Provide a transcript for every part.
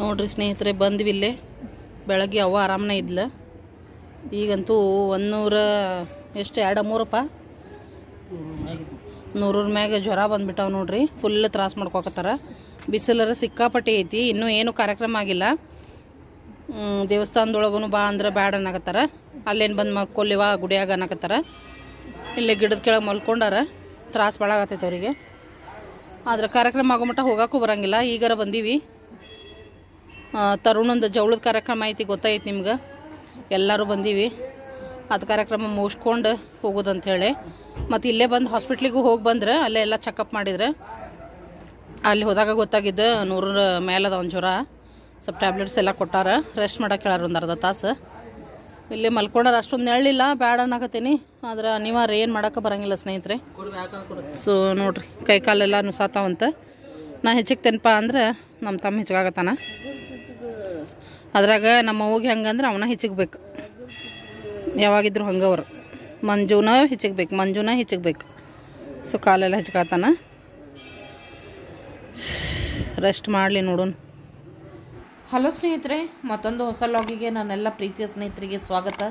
ನೋಡ್ರಿ ಸ್ನೇಹಿತರೆ, ಬಂದ್ವಿ ಇಲ್ಲೇ. ಬೆಳಗ್ಗೆ ಅವ್ವ ಆರಾಮನೇ ಇದ್ಲ. ಈಗಂತೂ ಒಂದೂರ ಎಷ್ಟು, ಎರಡು ಮೂರಪ್ಪ? ನೂರೂರ ಮ್ಯಾಗ ಜ್ವರ ಬಂದ್ಬಿಟ್ಟಾವ ನೋಡ್ರಿ. ಫುಲ್ ತ್ರಾಸ ಮಾಡ್ಕೊಕತ್ತಾರ. ಬಿಸಿಲರ ಸಿಕ್ಕಾಪಟ್ಟೆ ಐತಿ. ಇನ್ನೂ ಏನು ಕಾರ್ಯಕ್ರಮ ಆಗಿಲ್ಲ. ದೇವಸ್ಥಾನದೊಳಗೂ ಬಾ ಅಂದ್ರೆ ಬ್ಯಾಡ ಅನ್ನಕತ್ತಾರ. ಅಲ್ಲೇನು ಬಂದು ಮಕ್ಕೊಲ್ಲಿವ ಗುಡಿಯಾಗ ಅನ್ನಕತ್ತಾರ. ಇಲ್ಲೇ ಗಿಡದ ಕೆಳಗೆ ಮಲ್ಕೊಂಡಾರ. ತ್ರಾಸ ಭಾಳ ಆಗತ್ತೈತೆ ಅವರಿಗೆ. ಆದ್ರೆ ಕಾರ್ಯಕ್ರಮ ಆಗೋ ಮಟ್ಟ ಹೋಗೋಕ್ಕೂ ಬರಂಗಿಲ್ಲ. ಈಗಾರ ಬಂದೀವಿ. ತರುಣಂದು ಜವಳದ ಕಾರ್ಯಕ್ರಮ ಐತಿ, ಗೊತ್ತಾಯ್ತು ನಿಮ್ಗೆ? ಎಲ್ಲರೂ ಬಂದೀವಿ. ಅದು ಕಾರ್ಯಕ್ರಮ ಮುಗಿಸ್ಕೊಂಡು ಹೋಗೋದಂಥೇಳಿ ಮತ್ತು ಇಲ್ಲೇ ಬಂದು ಹಾಸ್ಪಿಟ್ಲಿಗೂ ಹೋಗಿ ಬಂದ್ರೆ ಅಲ್ಲೇ ಎಲ್ಲ ಚೆಕಪ್ ಮಾಡಿದ್ರೆ. ಅಲ್ಲಿ ಹೋದಾಗ ಗೊತ್ತಾಗಿದ್ದು ನೂರ ಮೇಲದ ಒಂದು ಜ್ವರ ಸ್ವಲ್ಪ ಟ್ಯಾಬ್ಲೆಟ್ಸ್ ಎಲ್ಲ ಕೊಟ್ಟಾರ. ರೆಸ್ಟ್ ಮಾಡೋಕೆ ಹೇಳಾರ ಒಂದು ಅರ್ಧ ತಾಸು. ಇಲ್ಲೇ ಮಲ್ಕೊಂಡಾರ, ಅಷ್ಟೊಂದು ನೆರಳಿಲ್ಲ, ಬ್ಯಾಡ ಅನ್ನಕತ್ತೀನಿ. ಆದ್ರೆ ಅನಿವಾರ್ಯ ಏನು ಮಾಡೋಕೆ ಬರಂಗಿಲ್ಲ ಸ್ನೇಹಿತರೆ. ಸೊ ನೋಡ್ರಿ, ಕೈ ಕಾಲೆಲ್ಲ ನುಸಾತಾವಂತ. ನಾ ಹೆಚ್ಚಿಗ್ತೇನಪ್ಪ ಅಂದ್ರೆ ನಮ್ಮ ತಮ್ಮ ಹೆಚ್ಚಿಗಾಗತ್ತಾನ. ಅದ್ರಾಗ ನಮ್ಮ ಅವ್ಗೆ ಹೆಂಗಂದ್ರೆ ಅವನ ಹೆಚ್ಚಿಗ್ಬೇಕು. ಯಾವಾಗಿದ್ರು ಹಂಗವ್ರು. ಮಂಜುನ ಹೆಚ್ಚಿಗ್ಬೇಕು ಮಂಜುನ ಹೆಚ್ಚಿಗ್ಬೇಕು. ಸೊ ಕಾಲೆಲ್ಲ ಹೆಚ್ಚಿಗಾತಾನ ರೆಸ್ಟ್ ಮಾಡಲಿ ನೋಡೋಣ. ಹಲೋ ಸ್ನೇಹಿತರೆ, ಮತ್ತೊಂದು ಹೊಸ ಲಾಗಿಗೆ ನನ್ನೆಲ್ಲ ಪ್ರೀತಿಯ ಸ್ನೇಹಿತರಿಗೆ ಸ್ವಾಗತ.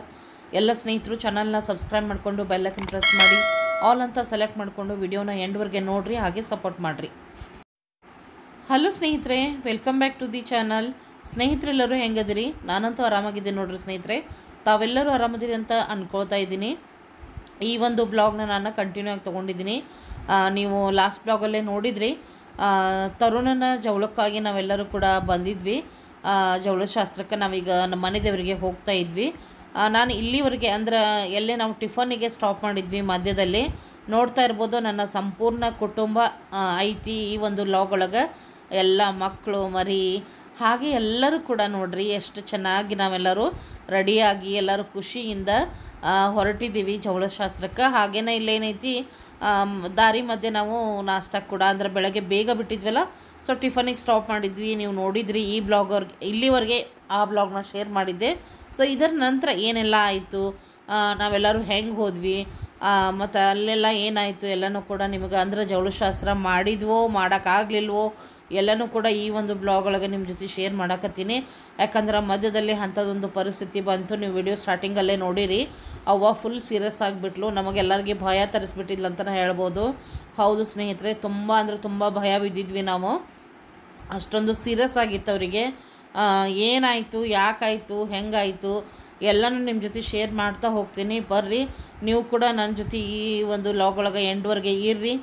ಎಲ್ಲ ಸ್ನೇಹಿತರು ಚಾನಲ್ನ ಸಬ್ಸ್ಕ್ರೈಬ್ ಮಾಡಿಕೊಂಡು ಬೆಲ್ಲಕ್ಕೆ ಪ್ರೆಸ್ ಮಾಡಿ. ಆಲ್ ಅಂತ ಸೆಲೆಕ್ಟ್ ಮಾಡಿಕೊಂಡು ವಿಡಿಯೋನ ಎಂಡ್ವರೆಗೆ ನೋಡಿರಿ, ಹಾಗೆ ಸಪೋರ್ಟ್ ಮಾಡಿರಿ. ಹಲೋ ಸ್ನೇಹಿತರೆ welcome back to the channel ಸ್ನೇಹಿತರೆಲ್ಲರೂ ಹೆಂಗದಿರಿ? ನಾನಂತೂ ಆರಾಮಾಗಿದ್ದೀನಿ ನೋಡ್ರಿ ಸ್ನೇಹಿತರೆ. ತಾವೆಲ್ಲರೂ ಆರಾಮದಿರಿ ಅಂತ ಅಂದ್ಕೊಳ್ತಾ ಇದ್ದೀನಿ. ಈ ಒಂದು ಬ್ಲಾಗ್ನ ನಾನು ಕಂಟಿನ್ಯೂ ಆಗಿ ತೊಗೊಂಡಿದ್ದೀನಿ. ನೀವು ಲಾಸ್ಟ್ ಬ್ಲಾಗಲ್ಲೇ ನೋಡಿದ್ರಿ. ತರುಣನ ಜವಳಕ್ಕಾಗಿ ನಾವೆಲ್ಲರೂ ಕೂಡ ಬಂದಿದ್ವಿ. ಜವಳಶಾಸ್ತ್ರಕ್ಕೆ ಜವಳ ಶಾಸ್ತ್ರಕ್ಕೆ ನಾವೀಗ ನಮ್ಮ ಮನೆ ದೇವರಿಗೆ ಹೋಗ್ತಾ ಇದ್ವಿ. ನಾನು ಇಲ್ಲಿವರೆಗೆ ಅಂದ್ರೆ ಎಲ್ಲೇ ನಾವು ಟಿಫನ್ನಿಗೆ ಸ್ಟಾಪ್ ಮಾಡಿದ್ವಿ ಮಧ್ಯದಲ್ಲಿ. ನೋಡ್ತಾ ಇರ್ಬೋದು ನನ್ನ ಸಂಪೂರ್ಣ ಕುಟುಂಬ ಐತಿ ಈ ಒಂದು ಲಾಗ್ ಒಳಗೆ. ಎಲ್ಲ ಮಕ್ಕಳು, ಮರಿ ಹಾಗೆ ಎಲ್ಲರೂ ಕೂಡ ನೋಡ್ರಿ ಎಷ್ಟು ಚೆನ್ನಾಗಿ ನಾವೆಲ್ಲರೂ ರೆಡಿಯಾಗಿ ಎಲ್ಲರೂ ಖುಷಿಯಿಂದ ಹೊರಟಿದ್ದೀವಿ ಜವಳಶಾಸ್ತ್ರಕ್ಕೆ. ಹಾಗೇನೇ ಇಲ್ಲೇನೈತಿ ದಾರಿ ಮಧ್ಯೆ ನಾವು ನಾಷ್ಟಕ್ಕೆ ಕೂಡ ಅಂದರೆ ಬೆಳಗ್ಗೆ ಬೇಗ ಬಿಟ್ಟಿದ್ವಲ್ಲ, ಸೊ ಟಿಫನಿಗೆ ಸ್ಟಾಪ್ ಮಾಡಿದ್ವಿ. ನೀವು ನೋಡಿದ್ರಿ ಈ ಬ್ಲಾಗವ್ರಿಗೆ ಇಲ್ಲಿವರೆಗೆ ಆ ಬ್ಲಾಗ್ನ ಶೇರ್ ಮಾಡಿದ್ದೆ. ಸೊ ಇದರ ನಂತರ ಏನೆಲ್ಲ ಆಯಿತು? ನಾವೆಲ್ಲರೂ ಹೆಂಗೆ ಹೋದ್ವಿ? ಮತ್ತು ಅಲ್ಲೆಲ್ಲ ಏನಾಯಿತು? ಎಲ್ಲನೂ ಕೂಡ ನಿಮಗೆ ಅಂದ್ರೆ ಜವಳಶಾಸ್ತ್ರ ಮಾಡಿದ್ವೋ, ಮಾಡೋಕ್ಕಾಗಲಿಲ್ವೋ? ಎಲ್ಲನೂ ಕೂಡ ಈ ಒಂದು ಬ್ಲಾಗ್ ಒಳಗೆ ನಿಮ್ಮ ಜೊತೆ ಶೇರ್ ಮಾಡಕತ್ತೀನಿ. ಯಾಕಂದ್ರೆ ಮಧ್ಯದಲ್ಲಿ ಅಂಥದ್ದೊಂದು ಪರಿಸ್ಥಿತಿ ಬಂತು, ನೀವು ವಿಡಿಯೋ ಸ್ಟಾರ್ಟಿಂಗಲ್ಲೇ ನೋಡಿರಿ. ಅವ್ವ ಫುಲ್ ಸೀರಿಯಸ್ ಆಗಿಬಿಟ್ಲು. ನಮಗೆಲ್ಲರಿಗೆ ಭಯ ತರಿಸ್ಬಿಟ್ಟಿದ್ಲು ಅಂತ ಹೇಳ್ಬೋದು. ಹೌದು ಸ್ನೇಹಿತರೆ, ತುಂಬ ಅಂದರೆ ತುಂಬ ಭಯ ಬಿದ್ದಿದ್ವಿ ನಾವು. ಅಷ್ಟೊಂದು ಸೀರಿಯಸ್ ಆಗಿತ್ತು ಅವರಿಗೆ. ಏನಾಯಿತು, ಯಾಕಾಯಿತು, ಹೆಂಗಾಯಿತು, ಎಲ್ಲನೂ ನಿಮ್ಮ ಜೊತೆ ಶೇರ್ ಮಾಡ್ತಾ ಹೋಗ್ತೀನಿ. ಬರ್ರಿ, ನೀವು ಕೂಡ ನನ್ನ ಜೊತೆ ಈ ಒಂದು ಲಾಗ್ ಒಳಗೆ ಎಂಡ್ವರೆಗೆ ಇರ್ರಿ.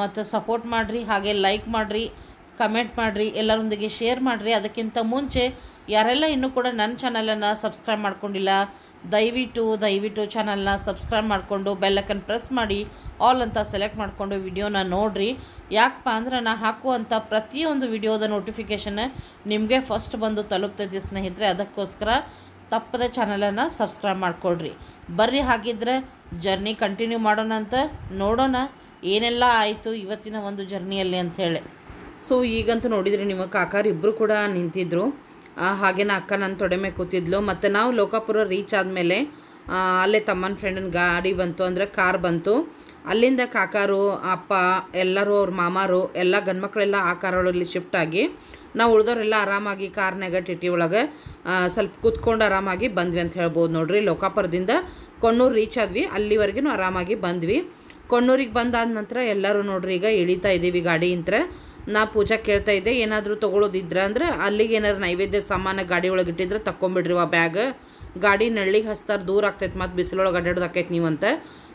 ಮತ್ತು ಸಪೋರ್ಟ್ ಮಾಡಿರಿ, ಹಾಗೆ ಲೈಕ್ ಮಾಡಿರಿ. ಕಮೆಂಟ್ ಮಾಡಿರಿ, ಎಲ್ಲರೊಂದಿಗೆ ಶೇರ್ ಮಾಡಿರಿ. ಅದಕ್ಕಿಂತ ಮುಂಚೆ ಯಾರೆಲ್ಲ ಇನ್ನೂ ಕೂಡ ನನ್ನ ಚಾನಲನ್ನು ಸಬ್ಸ್ಕ್ರೈಬ್ ಮಾಡ್ಕೊಂಡಿಲ್ಲ, ದಯವಿಟ್ಟು ದಯವಿಟ್ಟು ಚಾನಲ್ನ ಸಬ್ಸ್ಕ್ರೈಬ್ ಮಾಡಿಕೊಂಡು ಬೆಲ್ಲಕ್ಕನ್ನು ಪ್ರೆಸ್ ಮಾಡಿ ಆಲ್ ಅಂತ ಸೆಲೆಕ್ಟ್ ಮಾಡಿಕೊಂಡು ವಿಡಿಯೋನ ನೋಡಿರಿ. ಯಾಕಪ್ಪ ಅಂದ್ರೆ ನಾನು ಹಾಕುವಂಥ ಪ್ರತಿಯೊಂದು ವಿಡಿಯೋದ ನೋಟಿಫಿಕೇಷನ್ ನಿಮಗೆ ಫಸ್ಟ್ ಬಂದು ತಲುಪ್ತೈತಿ ಸ್ನೇಹಿತರೆ, ಅದಕ್ಕೋಸ್ಕರ ತಪ್ಪದ ಚಾನಲನ್ನು ಸಬ್ಸ್ಕ್ರೈಬ್ ಮಾಡಿಕೊಡ್ರಿ. ಬರ್ರಿ ಹಾಗಿದ್ರೆ ಜರ್ನಿ ಕಂಟಿನ್ಯೂ ಮಾಡೋಣ ಅಂತ ನೋಡೋಣ ಏನೆಲ್ಲ ಆಯಿತು ಇವತ್ತಿನ ಒಂದು ಜರ್ನಿಯಲ್ಲಿ ಅಂಥೇಳಿ ಸೊ ಈಗಂತೂ ನೋಡಿದ್ರಿ ನಿಮ್ಮ ಕಾಕಾರು ಇಬ್ಬರು ಕೂಡ ನಿಂತಿದ್ರು. ಹಾಗೆ ಅಕ್ಕ ನನ್ನ ತೊಡೆ ಕೂತಿದ್ಲು. ಮತ್ತು ನಾವು ಲೋಕಾಪುರ ರೀಚ್ ಆದಮೇಲೆ ಅಲ್ಲೇ ತಮ್ಮನ ಫ್ರೆಂಡನ ಗಾಡಿ ಬಂತು. ಅಂದರೆ ಕಾರ್ ಬಂತು. ಅಲ್ಲಿಂದ ಕಾಕಾರು, ಅಪ್ಪ, ಎಲ್ಲರೂ, ಅವ್ರ ಮಾಮಾರು, ಎಲ್ಲ ಗಂಡ್ಮಕ್ಳೆಲ್ಲ ಆ ಕಾರೊಳಲ್ಲಿ ಶಿಫ್ಟ್ ಆಗಿ, ನಾವು ಉಳ್ದೋರೆಲ್ಲ ಆರಾಮಾಗಿ ಕಾರ್ನಾಗ ಟಿಟಿ ಒಳಗೆ ಸ್ವಲ್ಪ ಕೂತ್ಕೊಂಡು ಆರಾಮಾಗಿ ಬಂದ್ವಿ ಅಂತ ಹೇಳ್ಬೋದು ನೋಡ್ರಿ. ಲೋಕಾಪುರದಿಂದ ಕೊಣ್ಣೂರು ರೀಚ್ ಆದ್ವಿ. ಅಲ್ಲಿವರೆಗೂ ಆರಾಮಾಗಿ ಬಂದ್ವಿ. ಕೊಣ್ಣೂರಿಗೆ ಬಂದಾದ ನಂತರ ಎಲ್ಲರೂ ನೋಡ್ರಿ ಈಗ ಇಳಿತಾ ಇದ್ದೀವಿ ಗಾಡಿಯಿಂತ್ರ ನಾ ಪೂಜಾ ಕೇಳ್ತಾ ಇದ್ದೆ, ಏನಾದರೂ ತೊಗೊಳೋದಿದ್ರೆ ಅಂದ್ರೆ ಅಲ್ಲಿಗೆ ಏನಾರು ನೈವೇದ್ಯ ಸಾಮಾನು ಗಾಡಿ ಒಳಗೆ ಇಟ್ಟಿದ್ರೆ ತಕ್ಕೊಂಬಿಡ್ರಿ ಆ ಬ್ಯಾಗ್. ಗಾಡಿ ನಳ್ಳಿಗೆ ಹಸ್ತಾರೆ ದೂರ ಆಗ್ತೈತೆ ಮತ್ತು ಬಿಸಿಲೊಳಗೆ ಅಡ್ಡಾಡೋದು ಆಕೈತೆ ನೀವಂತ.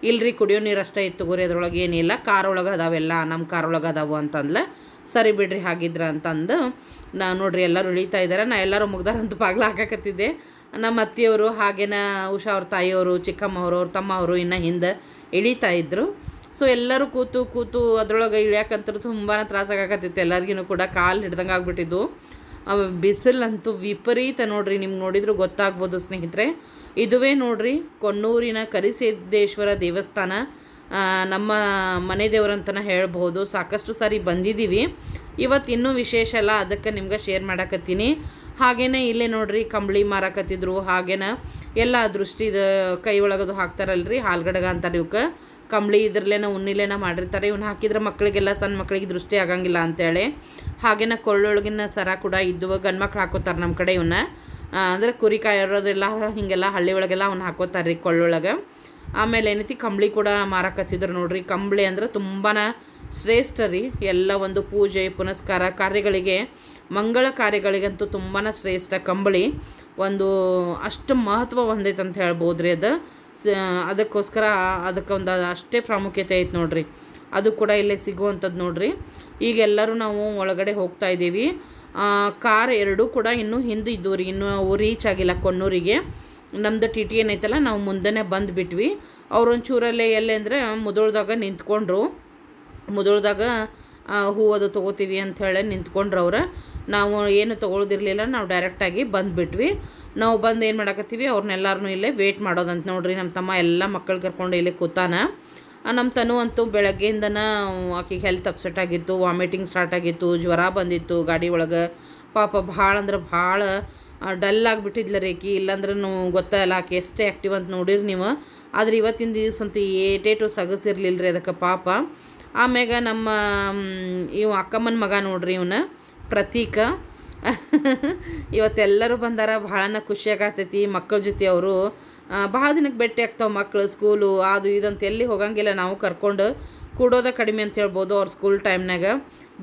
ಇಲ್ರಿ ಕುಡಿಯೋ ನೀರು ಅಷ್ಟೇ ಇತ್ತು ತಗೋರಿ ಅದ್ರೊಳಗೆ ಏನಿಲ್ಲ ಕಾರ್ ಒಳಗೆ ಅದಾವೆಲ್ಲ ನಮ್ಮ ಕಾರ್ ಒಳಗೆ ಅದಾವು ಅಂತಂದ್ಲ. ಸರಿ ಬಿಡ್ರಿ ಹಾಗಿದ್ರ ಅಂತಂದು ನಾ ನೋಡ್ರಿ ಎಲ್ಲರೂ ಇಳಿತಾ ಇದ್ದಾರೆ ನಾ ಎಲ್ಲರೂ ಮುಗ್ದಾರ ಅಂತ ಬಾಗ್ಲ ಹಾಕಕತ್ತಿದ್ದೆ. ನಮ್ಮ ಅತ್ತಿಯವರು, ಹಾಗೇನ ಉಷಾ ಅವ್ರ ತಾಯಿಯವರು ಚಿಕ್ಕಮ್ಮವರು ಅವ್ರ ತಮ್ಮವರು ಇನ್ನು ಹಿಂದೆ ಇಳಿತಾ ಇದ್ರು. ಸೊ ಎಲ್ಲರೂ ಕೂತು ಕೂತು ಅದ್ರೊಳಗೆ ಇಳಿಯಾಕಂತೂ ತುಂಬಾ ತ್ರಾಸಾಗತ್ತಿತ್ತು ಎಲ್ಲರಿಗೂ ಕೂಡ ಕಾಲು ಹಿಡ್ದಂಗೆ ಆಗ್ಬಿಟ್ಟಿದ್ದು. ಬಿಸಿಲಂತೂ ವಿಪರೀತ ನೋಡ್ರಿ, ನಿಮ್ಗೆ ನೋಡಿದ್ರು ಗೊತ್ತಾಗ್ಬೋದು ಸ್ನೇಹಿತರೆ. ಇದುವೇ ನೋಡ್ರಿ ಕೊನ್ನೂರಿನ ಕರಿಸಿದ್ದೇಶ್ವರ ದೇವಸ್ಥಾನ ನಮ್ಮ ಮನೆ ದೇವ್ರಂತನ ಹೇಳ್ಬೋದು. ಸಾಕಷ್ಟು ಸಾರಿ ಬಂದಿದ್ದೀವಿ. ಇವತ್ತು ಇನ್ನೂ ವಿಶೇಷ ಅಲ್ಲ, ಅದಕ್ಕೆ ನಿಮ್ಗೆ ಶೇರ್ ಮಾಡಕತ್ತೀನಿ. ಹಾಗೇನೆ ಇಲ್ಲೇ ನೋಡ್ರಿ, ಕಂಬಳಿ ಮಾರಾಕತ್ತಿದ್ರು. ಹಾಗೇನ ಎಲ್ಲ ದೃಷ್ಟಿದ ಕೈ ಒಳಗದು ಹಾಕ್ತಾರಲ್ರಿ, ಹಾಲ್ಗಡಗ ಅಂತಾರೆ ಇವಕ್ಕೆ ಕಂಬಳಿ ಇದ್ರಲ್ಲೇನ, ಉಣ್ಣಿಲೇನ ಮಾಡಿರ್ತಾರೆ. ಇವನ್ನ ಹಾಕಿದ್ರೆ ಮಕ್ಕಳಿಗೆಲ್ಲ ಸಣ್ಣ ಮಕ್ಕಳಿಗೆ ದೃಷ್ಟಿ ಆಗಂಗಿಲ್ಲ ಅಂತೇಳಿ. ಹಾಗೇನ ಕೊಳ್ಳೊಳಗಿನ ಸರ ಕೂಡ ಇದ್ದು ಗಂಡು ಮಕ್ಳು ಹಾಕೋತಾರೆ ನಮ್ಮ ಕಡೆ ಇವನ್ನ ಅಂದರೆ ಕುರಿ ಕಾಯೋದೆಲ್ಲ ಹೀಗೆಲ್ಲ ಹಳ್ಳಿ ಒಳಗೆಲ್ಲ ಅವ್ನು ಹಾಕೋತಾರೆ ರೀ ಕೊಳ್ಳೊಳಗೆ. ಆಮೇಲೆ ಏನೈತಿ, ಕಂಬಳಿ ಕೂಡ ಮಾರಾಕತ್ತಿದ್ರು ನೋಡ್ರಿ. ಕಂಬಳಿ ಅಂದ್ರೆ ತುಂಬಾ ಶ್ರೇಷ್ಠ ರೀ. ಎಲ್ಲ ಒಂದು ಪೂಜೆ, ಪುನಸ್ಕಾರ ಕಾರ್ಯಗಳಿಗೆ, ಮಂಗಳ ಕಾರ್ಯಗಳಿಗಂತೂ ತುಂಬಾ ಶ್ರೇಷ್ಠ ಕಂಬಳಿ. ಒಂದು ಅಷ್ಟು ಮಹತ್ವ ಹೊಂದೈತೆ ಅಂತ ಹೇಳ್ಬೋದು ರೀ ಅದು. ಅದಕ್ಕೋಸ್ಕರ ಅದಕ್ಕೆ ಒಂದು ಅಷ್ಟೇ ಪ್ರಾಮುಖ್ಯತೆ ಐತೆ ನೋಡಿರಿ. ಅದು ಕೂಡ ಇಲ್ಲೇ ಸಿಗುವಂಥದ್ದು ನೋಡಿರಿ. ಈಗ ಎಲ್ಲರೂ ನಾವು ಒಳಗಡೆ ಹೋಗ್ತಾ ಇದ್ದೀವಿ. ಕಾರ್ ಎರಡೂ ಕೂಡ ಇನ್ನೂ ಹಿಂದೆ ಇದ್ದವು ರೀ. ಇನ್ನೂ ರೀಚ್ ಆಗಿಲ್ಲ ಕೊಣ್ಣೂರಿಗೆ. ನಮ್ದು ಟಿ ಟಿ ಏನೈತಲ್ಲ, ನಾವು ಮುಂದೆನೇ ಬಂದುಬಿಟ್ವಿ ಅವ್ರು ಒಂಚೂರಲ್ಲೇ ಎಲ್ಲೇ ಅಂದರೆ ಮುದುಳ್ದಾಗ ನಿಂತ್ಕೊಂಡ್ರು. ಮುದುಳ್ದಾಗ ಹೂ ಅದು ತೊಗೋತೀವಿ ಅಂಥೇಳಿ ನಿಂತ್ಕೊಂಡ್ರು ಅವ್ರು. ನಾವು ಏನು ತೊಗೊಳ್ದಿರ್ಲಿಲ್ಲ, ನಾವು ಡೈರೆಕ್ಟಾಗಿ ಬಂದುಬಿಟ್ವಿ ನಾವು ಬಂದು ಏನು ಮಾಡಕತ್ತೀವಿ ಅವ್ರನ್ನೆಲ್ಲರನ್ನೂ ಇಲ್ಲೇ ವೇಟ್ ಮಾಡೋದಂತ ನೋಡ್ರಿ ನಮ್ಮ ತಮ್ಮ ಎಲ್ಲ ಮಕ್ಕಳು ಕರ್ಕೊಂಡು ಇಲ್ಲೇ ಕೂತಾನ. ನಮ್ಮ ತನು ಅಂತೂ ಬೆಳಗ್ಗೆಯಿಂದನ ಆಕೆಗೆ ಹೆಲ್ತ್ ಅಪ್ಸೆಟ್ ಆಗಿತ್ತು ವಾಮಿಟಿಂಗ್ ಸ್ಟಾರ್ಟ್ ಆಗಿತ್ತು, ಜ್ವರ ಬಂದಿತ್ತು, ಗಾಡಿ ಒಳಗೆ. ಪಾಪ ಭಾಳ ಅಂದ್ರೆ ಭಾಳ ಡಲ್ ಆಗಿಬಿಟ್ಟಿದ್ಲ ರೇಕಿ ಇಲ್ಲಾಂದ್ರೆ ಗೊತ್ತಲ್ಲ ಆಕೆ ಎಷ್ಟೇ ಆ್ಯಕ್ಟಿವ್ ಅಂತ ನೋಡಿರಿ ನೀವು. ಆದ್ರೆ ಇವತ್ತಿನ ದಿವಸ ಅಂತೂ ಏಟೇಟು ಸಗಸಿರ್ಲಿಲ್ಲ ರೀ ಅದಕ್ಕೆ ಪಾಪ. ಆಮ್ಯಾಗ ನಮ್ಮ ಇವ ಅಕ್ಕಮ್ಮನ ಮಗ ನೋಡ್ರಿ ಇವನ, ಪ್ರತೀಕ. ಇವತ್ತೆಲ್ಲರೂ ಬಂದಾರ, ಭಾಳನ ಖುಷಿ ಆಗತೈತಿ. ಮಕ್ಕಳ ಜೊತೆ ಅವರು ಭಾಳ ದಿನಕ್ಕೆ ಭೇಟಿ ಆಗ್ತಾವೆ ಮಕ್ಕಳು ಸ್ಕೂಲು, ಅದು ಇದಂತ ಎಲ್ಲಿ ಹೋಗಂಗಿಲ್ಲ. ನಾವು ಕರ್ಕೊಂಡು ಕೂಡೋದ ಕಡಿಮೆ ಅಂತ ಹೇಳ್ಬೋದು ಅವ್ರ ಸ್ಕೂಲ್ ಟೈಮ್ನಾಗ.